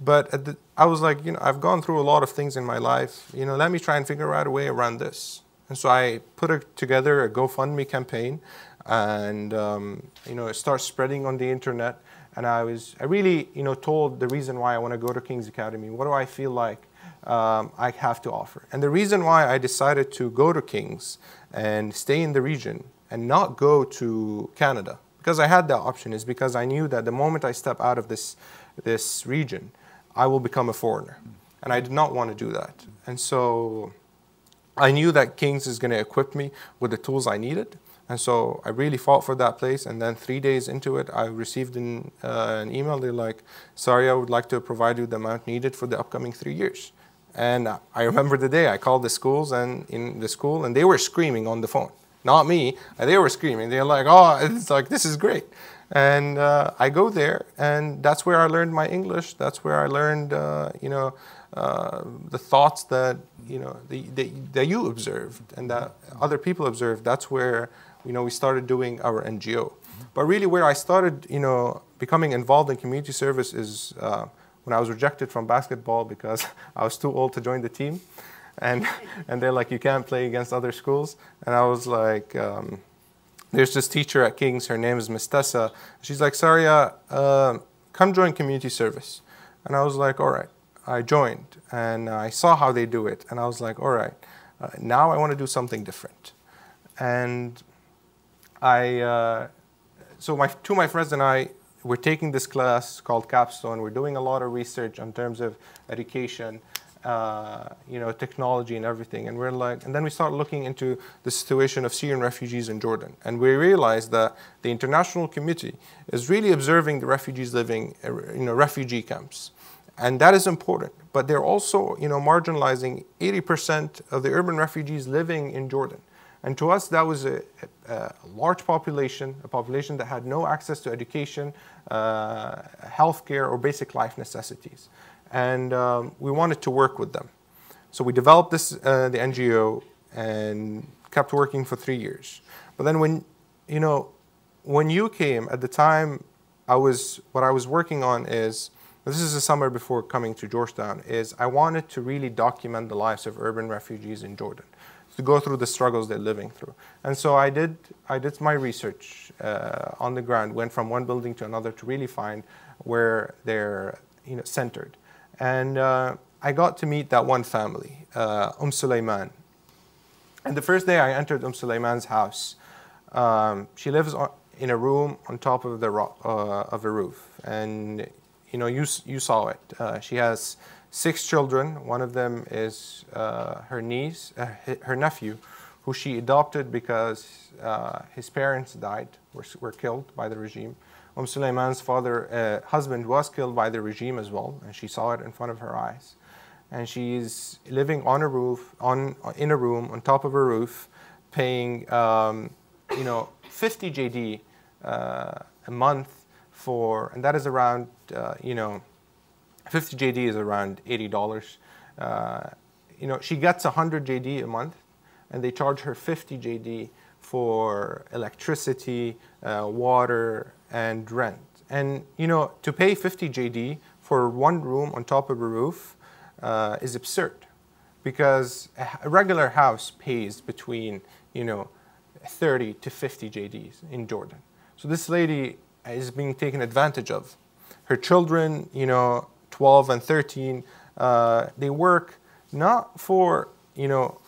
But the, I was like, you know, I've gone through a lot of things in my life. You know, let me try and figure out a way around this. And so I put a, together a GoFundMe campaign, and um, you know, it starts spreading on the internet. And I was, I really, you know, told the reason why I want to go to King's Academy. What do I feel like um, I have to offer? And the reason why I decided to go to King's and stay in the region and not go to Canada, because I had that option, is because I knew that the moment I step out of this this region, I will become a foreigner. And I did not want to do that. And so I knew that King's is going to equip me with the tools I needed. And so I really fought for that place. And then three days into it, I received an, uh, an email. They're like, sorry, I would like to provide you the amount needed for the upcoming three years. And I remember the day I called the schools and in the school, and they were screaming on the phone. Not me. They were screaming. They're like, oh, it's like, this is great. And uh, I go there, and that's where I learned my English. That's where I learned, uh, you know, uh, the thoughts that you know the, the, that you observed and that other people observed. That's where you know we started doing our NGO. But really, where I started, you know, becoming involved in community service is uh, when I was rejected from basketball because I was too old to join the team, and and they're like, you can't play against other schools, and I was like. Um, there's this teacher at King's, her name is Miss Tessa. She's like, Saria, uh, come join community service. And I was like, all right. I joined and I saw how they do it. And I was like, all right, uh, now I want to do something different. And I, uh, so my, two of my friends and I, we're taking this class called Capstone. We're doing a lot of research in terms of education uh, you know, technology and everything. And we're like, and then we start looking into the situation of Syrian refugees in Jordan. And we realize that the international community is really observing the refugees living, uh, you know, refugee camps. And that is important. But they're also, you know, marginalizing 80% of the urban refugees living in Jordan. And to us, that was a, a, large population, a population that had no access to education, uh, healthcare, or basic life necessities and um, we wanted to work with them. So we developed this, uh, the NGO, and kept working for three years. But then when, you know, when you came at the time, I was what I was working on is this is the summer before coming to Georgetown, is I wanted to really document the lives of urban refugees in Jordan, to go through the struggles they're living through. And so I did, I did my research uh, on the ground, went from one building to another to really find where they're you know, centered. And uh, I got to meet that one family, uh, Suleiman. And the first day I entered Suleiman's house, um, she lives on, in a room on top of the uh, of a roof, and you know you you saw it. Uh, she has six children. One of them is uh, her niece, uh, her nephew, who she adopted because uh, his parents died, were, were killed by the regime. Umm Suleiman's father, uh, husband was killed by the regime as well, and she saw it in front of her eyes. And she's living on a roof, on in a room on top of a roof, paying, um, you know, 50 JD uh, a month for, and that is around, uh, you know, 50 JD is around $80. Uh, you know, she gets 100 JD a month, and they charge her 50 JD for electricity, uh, water, and rent. And you know, to pay 50 JD for one room on top of a roof uh, is absurd, because a regular house pays between you know 30 to 50 JDs in Jordan. So this lady is being taken advantage of. Her children, you know, 12 and 13, uh, they work not for you know,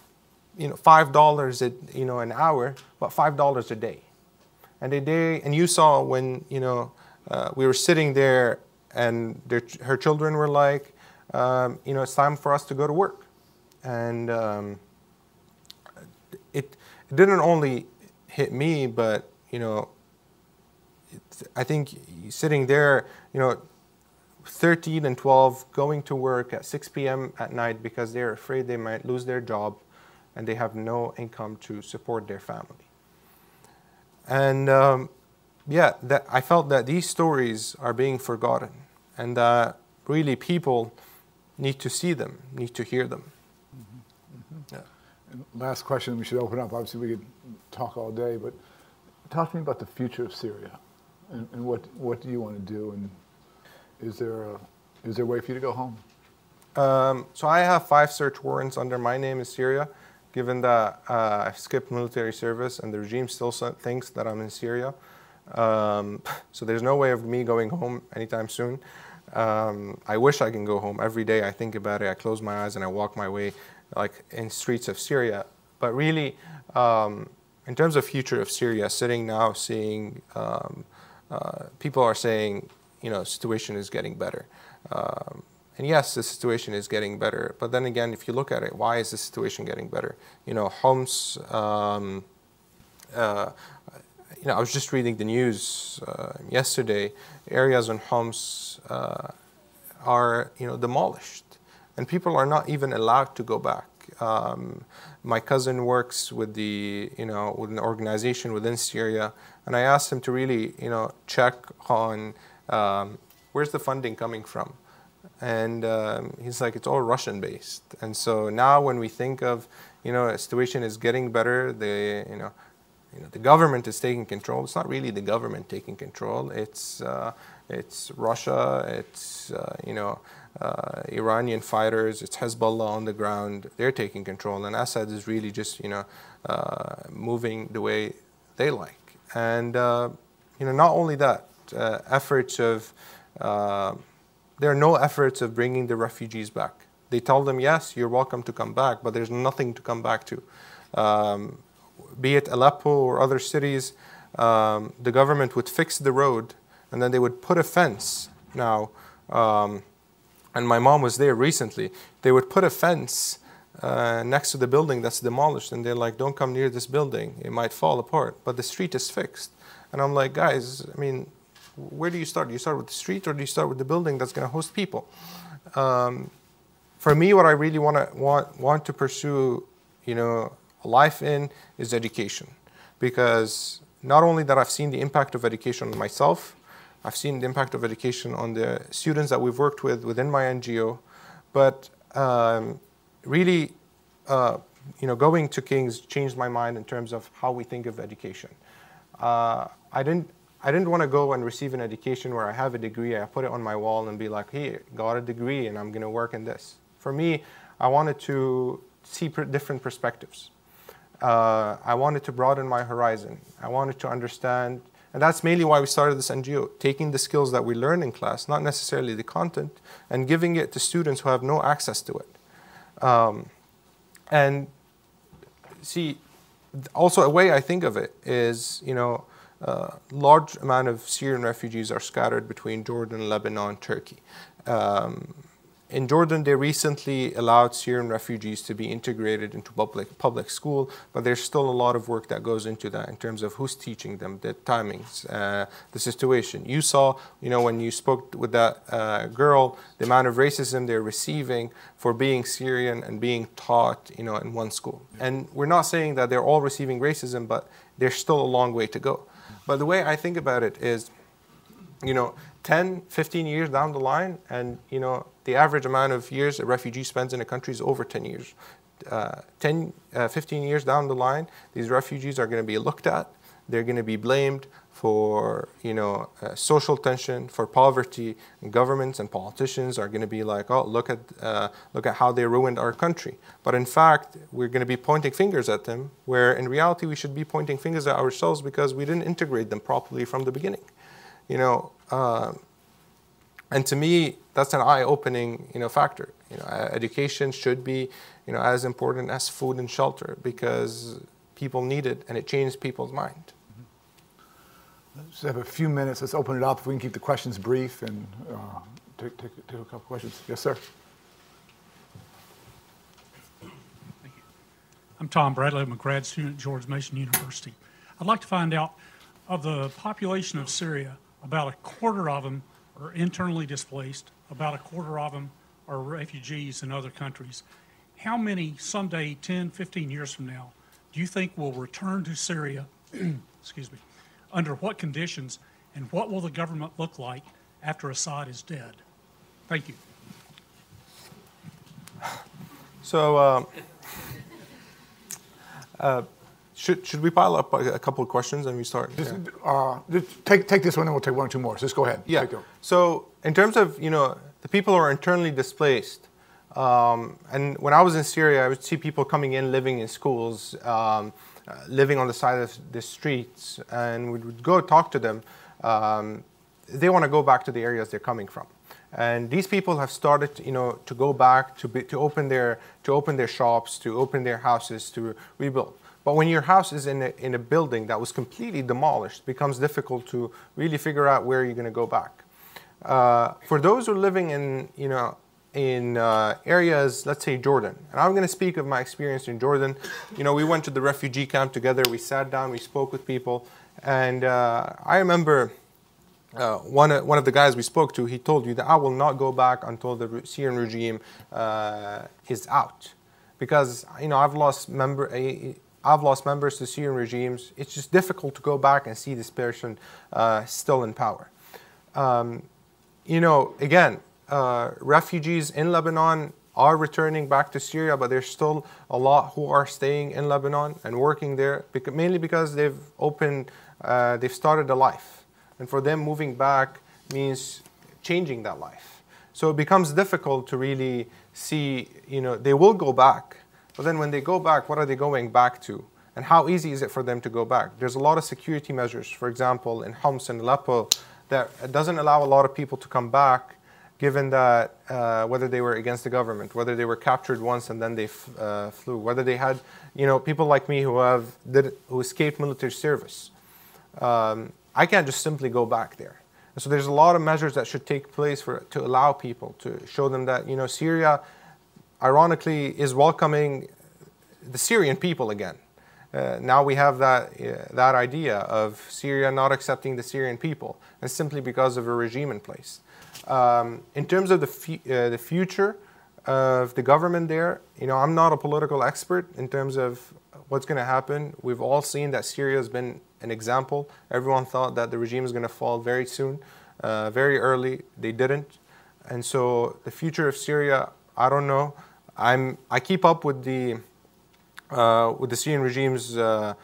you know, five dollars you know an hour, but five dollars a day. And a day, and you saw when you know uh, we were sitting there, and their, her children were like, um, you know, it's time for us to go to work, and um, it, it didn't only hit me, but you know, I think sitting there, you know, 13 and 12 going to work at 6 p.m. at night because they're afraid they might lose their job and they have no income to support their family. And um, yeah, that, I felt that these stories are being forgotten and that really people need to see them, need to hear them. Mm-hmm. Yeah. And last question, we should open up. Obviously, we could talk all day, but talk to me about the future of Syria and, and what, what do you want to do? And is there a, is there a way for you to go home? Um, so I have five search warrants under my name in Syria, given that uh, I've skipped military service and the regime still thinks that I'm in Syria. Um, so there's no way of me going home anytime soon. Um, I wish I can go home. Every day I think about it. I close my eyes and I walk my way, like in streets of Syria. But really, um, in terms of future of Syria, sitting now, seeing um, uh, people are saying you know, situation is getting better. Um, and yes, the situation is getting better. But then again, if you look at it, why is the situation getting better? You know, Homs, um, uh, you know, I was just reading the news uh, yesterday. Areas in Homs uh, are, you know, demolished, and people are not even allowed to go back. Um, my cousin works with the, you know, with an organization within Syria, and I asked him to really, you know, check on um, where's the funding coming from? And um, he's like, it's all Russian based. And so now when we think of, you know, a situation is getting better, the, you know, you know, the government is taking control. It's not really the government taking control. It's, uh, it's Russia, it's, uh, you know, uh, Iranian fighters, it's Hezbollah on the ground. They're taking control. And Assad is really just, you know, uh, moving the way they like. And, uh, you know, not only that, uh, efforts of, uh, there are no efforts of bringing the refugees back. They tell them, yes, you're welcome to come back, but there's nothing to come back to. Um, be it Aleppo or other cities, um, the government would fix the road and then they would put a fence now. Um, and my mom was there recently. They would put a fence uh, next to the building that's demolished, and they're like, "Don't come near this building; it might fall apart." But the street is fixed, and I'm like, "Guys, I mean, where do you start? Do you start with the street or do you start with the building that's going to host people? Um, for me, what I really want to want want to pursue, you know, a life in is education, because not only that I've seen the impact of education on myself, I've seen the impact of education on the students that we've worked with within my NGO, but um, really, uh, you know, going to King's changed my mind in terms of how we think of education. Uh, I didn't I didn't want to go and receive an education where I have a degree, I put it on my wall and be like, hey, got a degree and I'm going to work in this. For me, I wanted to see different perspectives. Uh, I wanted to broaden my horizon. I wanted to understand, and that's mainly why we started this NGO, taking the skills that we learn in class, not necessarily the content, and giving it to students who have no access to it. Um, and see, also a way I think of it is, you know, a large amount of Syrian refugees are scattered between Jordan, Lebanon, Turkey. Um, in Jordan, they recently allowed Syrian refugees to be integrated into public, public school, but there's still a lot of work that goes into that in terms of who's teaching them, the timings, uh, the situation. You saw, you know, when you spoke with that uh, girl, the amount of racism they're receiving for being Syrian and being taught, you know, in one school. And we're not saying that they're all receiving racism, but there's still a long way to go. But the way I think about it is, you know, 10, 15 years down the line, and you know, the average amount of years a refugee spends in a country is over 10 years. Uh, 10, uh, 15 years down the line, these refugees are going to be looked at. They're going to be blamed for you know uh, social tension, for poverty. And governments and politicians are going to be like, oh, look at uh, look at how they ruined our country. But in fact, we're going to be pointing fingers at them, where in reality we should be pointing fingers at ourselves because we didn't integrate them properly from the beginning. You know, uh, and to me, that's an eye-opening, you know, factor. You know, education should be, you know, as important as food and shelter because people need it and it changes people's mind. Let's have a few minutes. Let's open it up. If we can keep the questions brief and uh, take, take, take a couple questions. Yes, sir. I'm Tom Bradley. I'm a grad student at George Mason University. I'd like to find out of the population of Syria, about a quarter of them are internally displaced, about a quarter of them are refugees in other countries. How many someday, 10, 15 years from now, do you think will return to Syria, excuse me, under what conditions, and what will the government look like after Assad is dead? Thank you. So, uh, uh, should, should we pile up a, couple of questions and we start? Just, yeah. uh, just take, take this one and we'll take one or two more. So just go ahead. Yeah. So in terms of, you know, the people who are internally displaced, um, and when I was in Syria, I would see people coming in, living in schools, um, uh, living on the side of the streets, and we would go talk to them. Um, they want to go back to the areas they're coming from. And these people have started, you know, to go back to, be, to open their to open their shops, to open their houses, to rebuild. But when your house is in a, in a building that was completely demolished, it becomes difficult to really figure out where you're going to go back. Uh, for those who are living in, you know, in uh, areas, let's say Jordan, and I'm going to speak of my experience in Jordan. You know, we went to the refugee camp together. We sat down, we spoke with people, and uh, I remember uh, one, one of the guys we spoke to, he told you that I will not go back until the Syrian regime uh, is out, because you know I've lost member I've lost members to Syrian regimes. It's just difficult to go back and see this person uh, still in power. Um, you know, again, uh, refugees in Lebanon are returning back to Syria, but there's still a lot who are staying in Lebanon and working there, mainly because they've opened, uh, they've started a life. And for them, moving back means changing that life. So it becomes difficult to really see, you know, they will go back, but then when they go back, what are they going back to? And how easy is it for them to go back? There's a lot of security measures, for example, in Homs and Aleppo, that doesn't allow a lot of people to come back, given that uh, whether they were against the government, whether they were captured once and then they uh, flew, whether they had, you know, people like me who have did, who escaped military service. Um, I can't just simply go back there. So there's a lot of measures that should take place for to allow people to show them that you know Syria ironically, is welcoming the Syrian people again. Uh, now we have that, uh, that idea of Syria not accepting the Syrian people, and simply because of a regime in place. Um, in terms of the, uh, the future of the government there, you know, I'm not a political expert in terms of what's going to happen. We've all seen that Syria has been an example. Everyone thought that the regime is going to fall very soon, uh, very early. They didn't. And so the future of Syria, I don't know. I'm, I keep up with the, uh, with the Syrian regime's uh,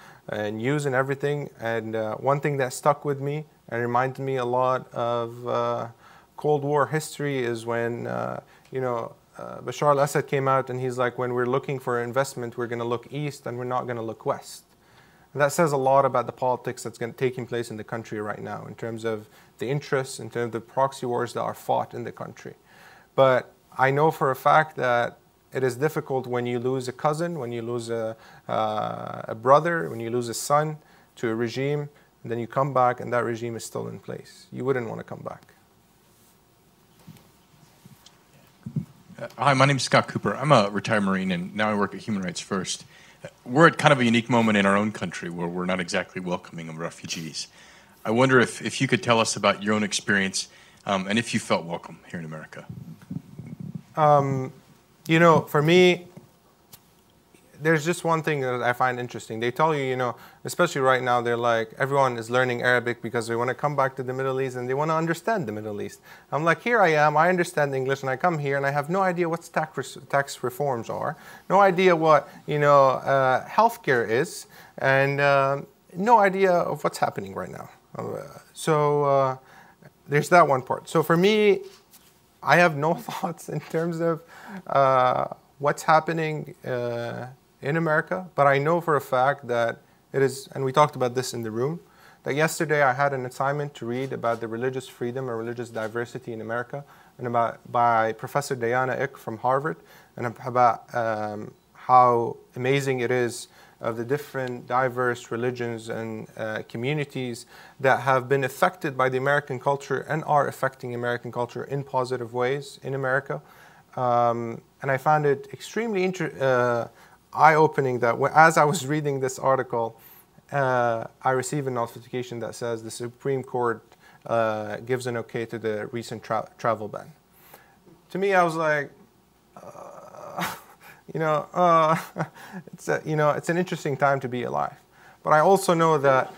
news and everything. And uh, one thing that stuck with me, and reminded me a lot of uh, Cold War history. Is when uh, you know Bashar al-Assad came out and he's like, when we're looking for investment, we're going to look east and we're not going to look west. And that says a lot about the politics that's going taking place in the country right now, in terms of the interests, in terms of the proxy wars that are fought in the country. But I know for a fact that it is difficult when you lose a cousin, when you lose a, uh, a brother, when you lose a son to a regime, and then you come back and that regime is still in place. You wouldn't want to come back. Uh, hi, my name is Scott Cooper. I'm a retired Marine and now I work at Human Rights First. We're at kind of a unique moment in our own country where we're not exactly welcoming of refugees. I wonder if, if you could tell us about your own experience um, and if you felt welcome here in America. Um, you know, for me, there's just one thing that I find interesting. They tell you, you know, especially right now, they're like, everyone is learning Arabic because they want to come back to the Middle East and they want to understand the Middle East. I'm like, here I am, I understand English, and I come here and I have no idea what tax, tax reforms are, no idea what, you know, uh, healthcare is, and uh, no idea of what's happening right now. Uh, so uh, there's that one part. So for me, I have no thoughts in terms of uh, what's happening uh, in America, but I know for a fact that it is, and we talked about this in the room, that yesterday I had an assignment to read about the religious freedom and religious diversity in America, and about by Professor Diana Eck from Harvard, and about um, how amazing it is of the different diverse religions and uh, communities that have been affected by the American culture and are affecting American culture in positive ways in America. Um, and I found it extremely uh, eye-opening that as I was reading this article, uh, I received a notification that says the Supreme Court uh, gives an okay to the recent tra- travel ban. To me, I was like, uh, you know, uh, it's a, you know, it's an interesting time to be alive. But I also know that,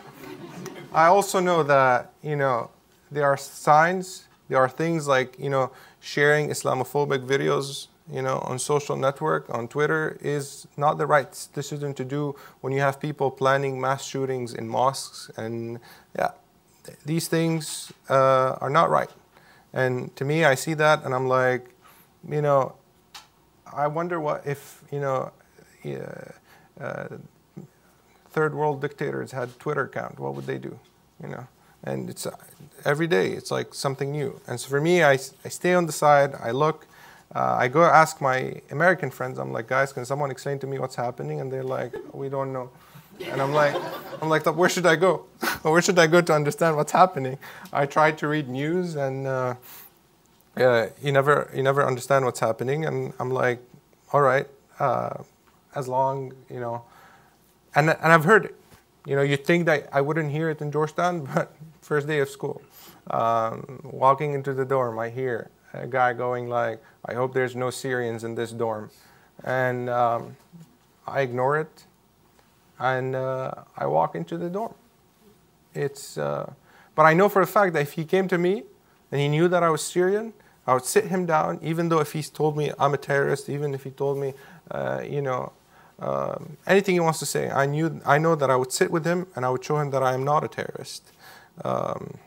I also know that you know, there are signs, there are things like you know, sharing Islamophobic videos you know, on social network, on Twitter, is not the right decision to do when you have people planning mass shootings in mosques. And yeah, these things uh, are not right. And to me, I see that and I'm like, you know, I wonder what if, you know, uh, third world dictators had Twitter account, what would they do? You know, and it's uh, every day, it's like something new. And so for me, I, I stay on the side, I look, uh, I go ask my American friends. I'm like, guys, can someone explain to me what's happening? And they're like, we don't know. And I'm like, I'm like, where should I go? where should I go to understand what's happening? I try to read news, and uh, you never, you never understand what's happening. And I'm like, all right, uh, as long, you know, and and I've heard it. You know, you think that I wouldn't hear it in Georgetown, but first day of school, um, walking into the dorm, I hear a guy going like, I hope there's no Syrians in this dorm. And um, I ignore it and uh, I walk into the dorm. It's, uh, but I know for a fact that if he came to me and he knew that I was Syrian, I would sit him down, even though if he's told me I'm a terrorist, even if he told me, uh, you know, um, anything he wants to say, I knew, I know that I would sit with him and I would show him that I am not a terrorist. Um,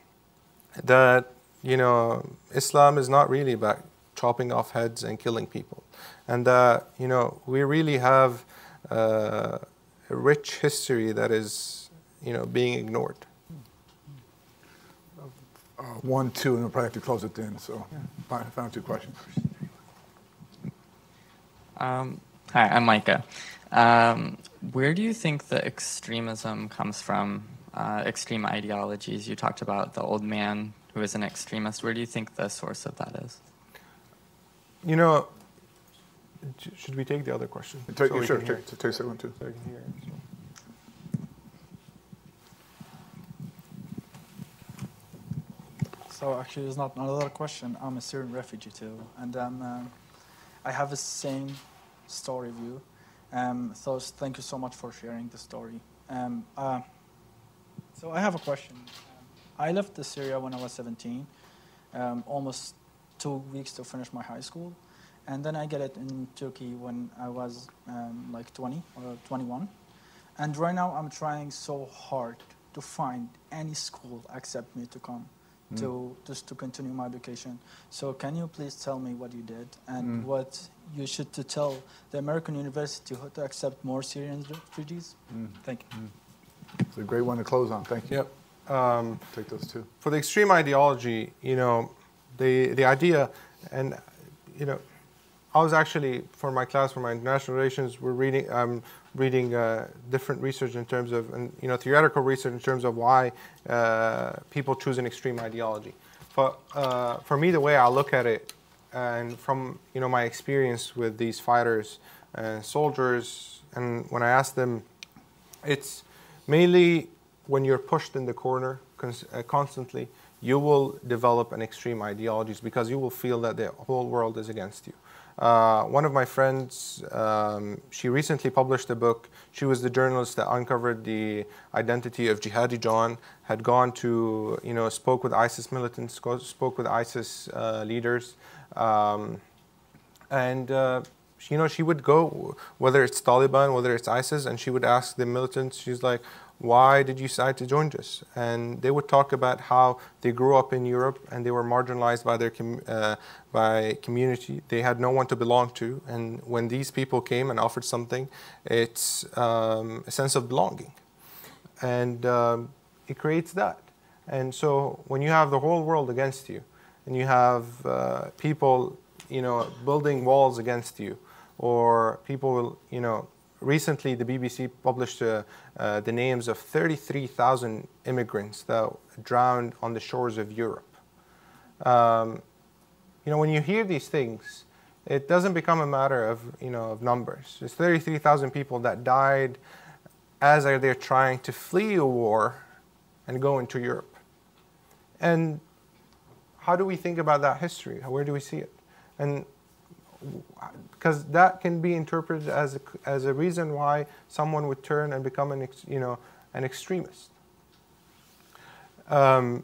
that you know, Islam is not really about chopping off heads and killing people. And uh, you know, we really have uh, a rich history that is, you know, being ignored. Uh, one, two, and we'll probably have to close it then. So, yeah. final two questions. Um, hi, I'm Micah. Um, where do you think the extremism comes from? Uh, extreme ideologies. You talked about the old man who is an extremist. Where do you think the source of that is? You know, should we take the other question? Take, so sure, take, take, take one too. So So actually, there's not another question. I'm a Syrian refugee too, and um, uh, I have the same story view. Um, so thank you so much for sharing the story. Um, uh, so I have a question. I left Syria when I was 17, um, almost two weeks to finish my high school. And then I get it in Turkey when I was um, like 20 or 21. And right now I'm trying so hard to find any school accept me to come to just to continue my education. So can you please tell me what you did and mm. what you should to tell the American university to accept more Syrian refugees? Mm. Thank you. Mm. It's a great one to close on. Thank you. Yep. Um, Take those two. for the extreme ideology, you know, the the idea, and you know, I was actually for my class for my international relations, we're reading, I'm reading uh, different research in terms of, and you know, theoretical research in terms of why uh, people choose an extreme ideology. But uh, for me, the way I look at it, and from you know my experience with these fighters and soldiers, and when I ask them, it's mainly when you're pushed in the corner uh, constantly, you will develop an extreme ideologies because you will feel that the whole world is against you. Uh, one of my friends, um, she recently published a book. She was the journalist that uncovered the identity of Jihadi John. Had gone to, you know, spoke with ISIS militants, spoke with ISIS uh, leaders, um, and uh, you know she would go whether it's Taliban, whether it's ISIS, and she would ask the militants. She's like, "Why did you decide to join us?" And they would talk about how they grew up in Europe and they were marginalized by their com- uh, by community. They had no one to belong to, and when these people came and offered something, it's um, a sense of belonging, and um, it creates that. And so when you have the whole world against you, and you have uh, people, you know, building walls against you, or people, you know, recently the BBC published uh, uh, the names of 33,000 immigrants that drowned on the shores of Europe. Um, you know, when you hear these things, it doesn't become a matter of, you know, of numbers. It's 33,000 people that died as they're trying to flee a war and go into Europe. And how do we think about that history? Where do we see it? And because that can be interpreted as a, as a reason why someone would turn and become an you know an extremist. Um,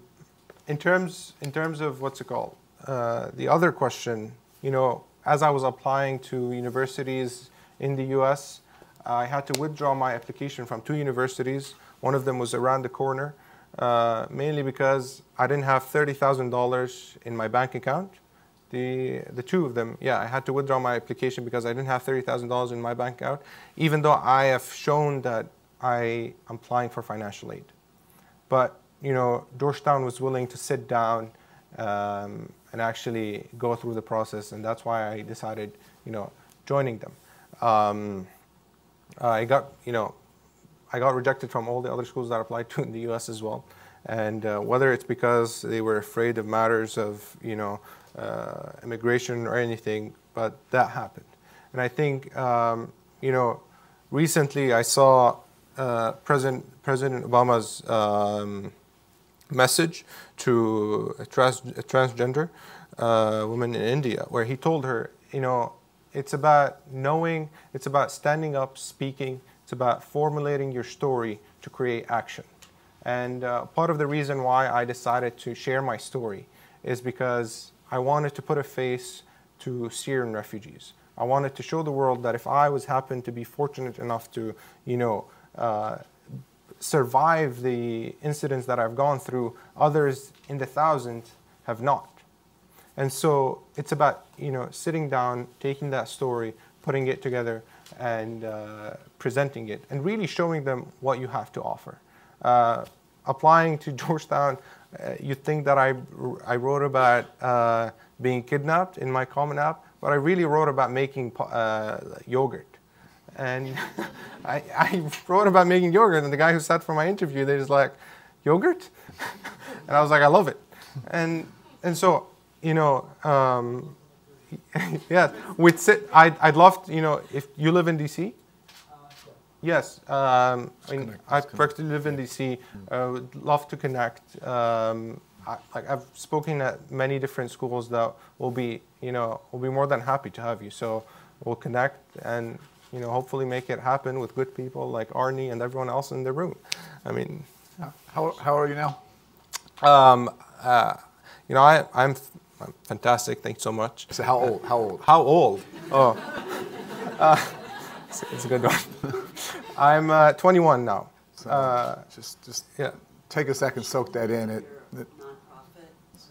in terms in terms of what's it called? Uh, the other question, you know, as I was applying to universities in the U.S., I had to withdraw my application from two universities. One of them was around the corner, uh, mainly because I didn't have thirty thousand dollars in my bank account. The the two of them, yeah, I had to withdraw my application because I didn't have thirty thousand dollars in my bank account, even though I have shown that I am applying for financial aid. But you know, Georgetown was willing to sit down um, and actually go through the process, and that's why I decided, you know, joining them. Um, I got, you know, I got rejected from all the other schools that I applied to in the U.S. as well, and uh, whether it's because they were afraid of matters of, you know, uh, immigration or anything, but that happened. And I think, um, you know, recently I saw uh, President President Obama's um, message to a, trans, a transgender uh, woman in India, where he told her, you know, it's about knowing, it's about standing up, speaking, it's about formulating your story to create action. And uh, part of the reason why I decided to share my story is because I wanted to put a face to Syrian refugees. I wanted to show the world that if I was happened to be fortunate enough to, you know, uh, survive the incidents that I've gone through, others in the thousands have not. And so it's about you know sitting down, taking that story, putting it together, and uh, presenting it, and really showing them what you have to offer. Uh, applying to Georgetown, uh, you'd think that I, I wrote about uh, being kidnapped in my Common App, but I really wrote about making uh, yogurt. And I, I wrote about making yogurt, and the guy who sat for my interview, they was like, yogurt? and I was like, I love it. And, and so, you know, um, yeah, with sit, I'd, I'd love, to, you know, if you live in DC, Yes, um, I mean, I practically live in DC. I would love to connect. Um, I, like I've spoken at many different schools that will be, you know, will be more than happy to have you. So we'll connect and, you know, hopefully make it happen with good people like Arne and everyone else in the room. I mean, How, how are you now? um, uh, you know, I, I'm, I'm fantastic. Thanks so much. So how old? How old? How old? Oh, uh, it's, it's a good one. I'm uh, 21 now. So Uh, just, just yeah. take a second, soak that in. It. it-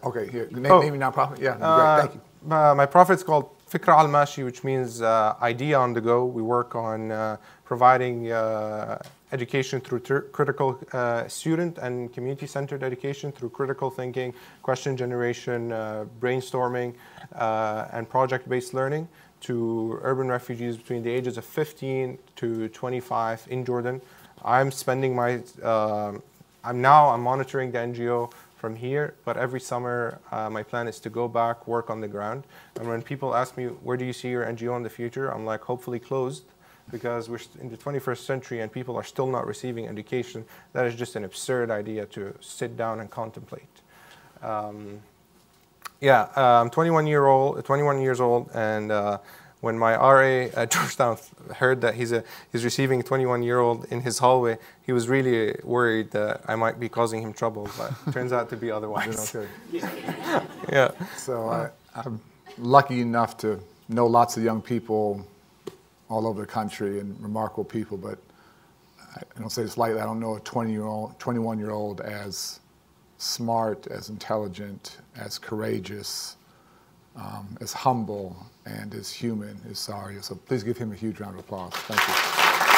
okay, here. Name, Oh. name your nonprofit. Yeah, Uh, great. Thank you. Uh, my profit's called Fikra Al Mashi, which means uh, idea on the go. We work on uh, providing uh, education through ter- critical uh, student and community centered education through critical thinking, question generation, uh, brainstorming, uh, and project based learning to urban refugees between the ages of 15 to 25 in Jordan. I'm spending my, um I'm now I'm monitoring the NGO from here, but every summer uh, my plan is to go back, work on the ground. And when people ask me, where do you see your NGO in the future? I'm like, hopefully closed, because we're in the 21st century and people are still not receiving education. That is just an absurd idea to sit down and contemplate. Um, yeah, uh, I'm 21 year old, 21 years old, and uh, when my RA at Georgetown heard that he's a he's receiving a 21 year old in his hallway, he was really worried that I might be causing him trouble, but it turns out to be otherwise. Yeah. So I, I'm lucky enough to know lots of young people all over the country and remarkable people, but I don't say this lightly. I don't know a 20 year old, 21 year old as smart, as intelligent, as courageous, um, as humble, and as human as Saria. So please give him a huge round of applause. Thank you.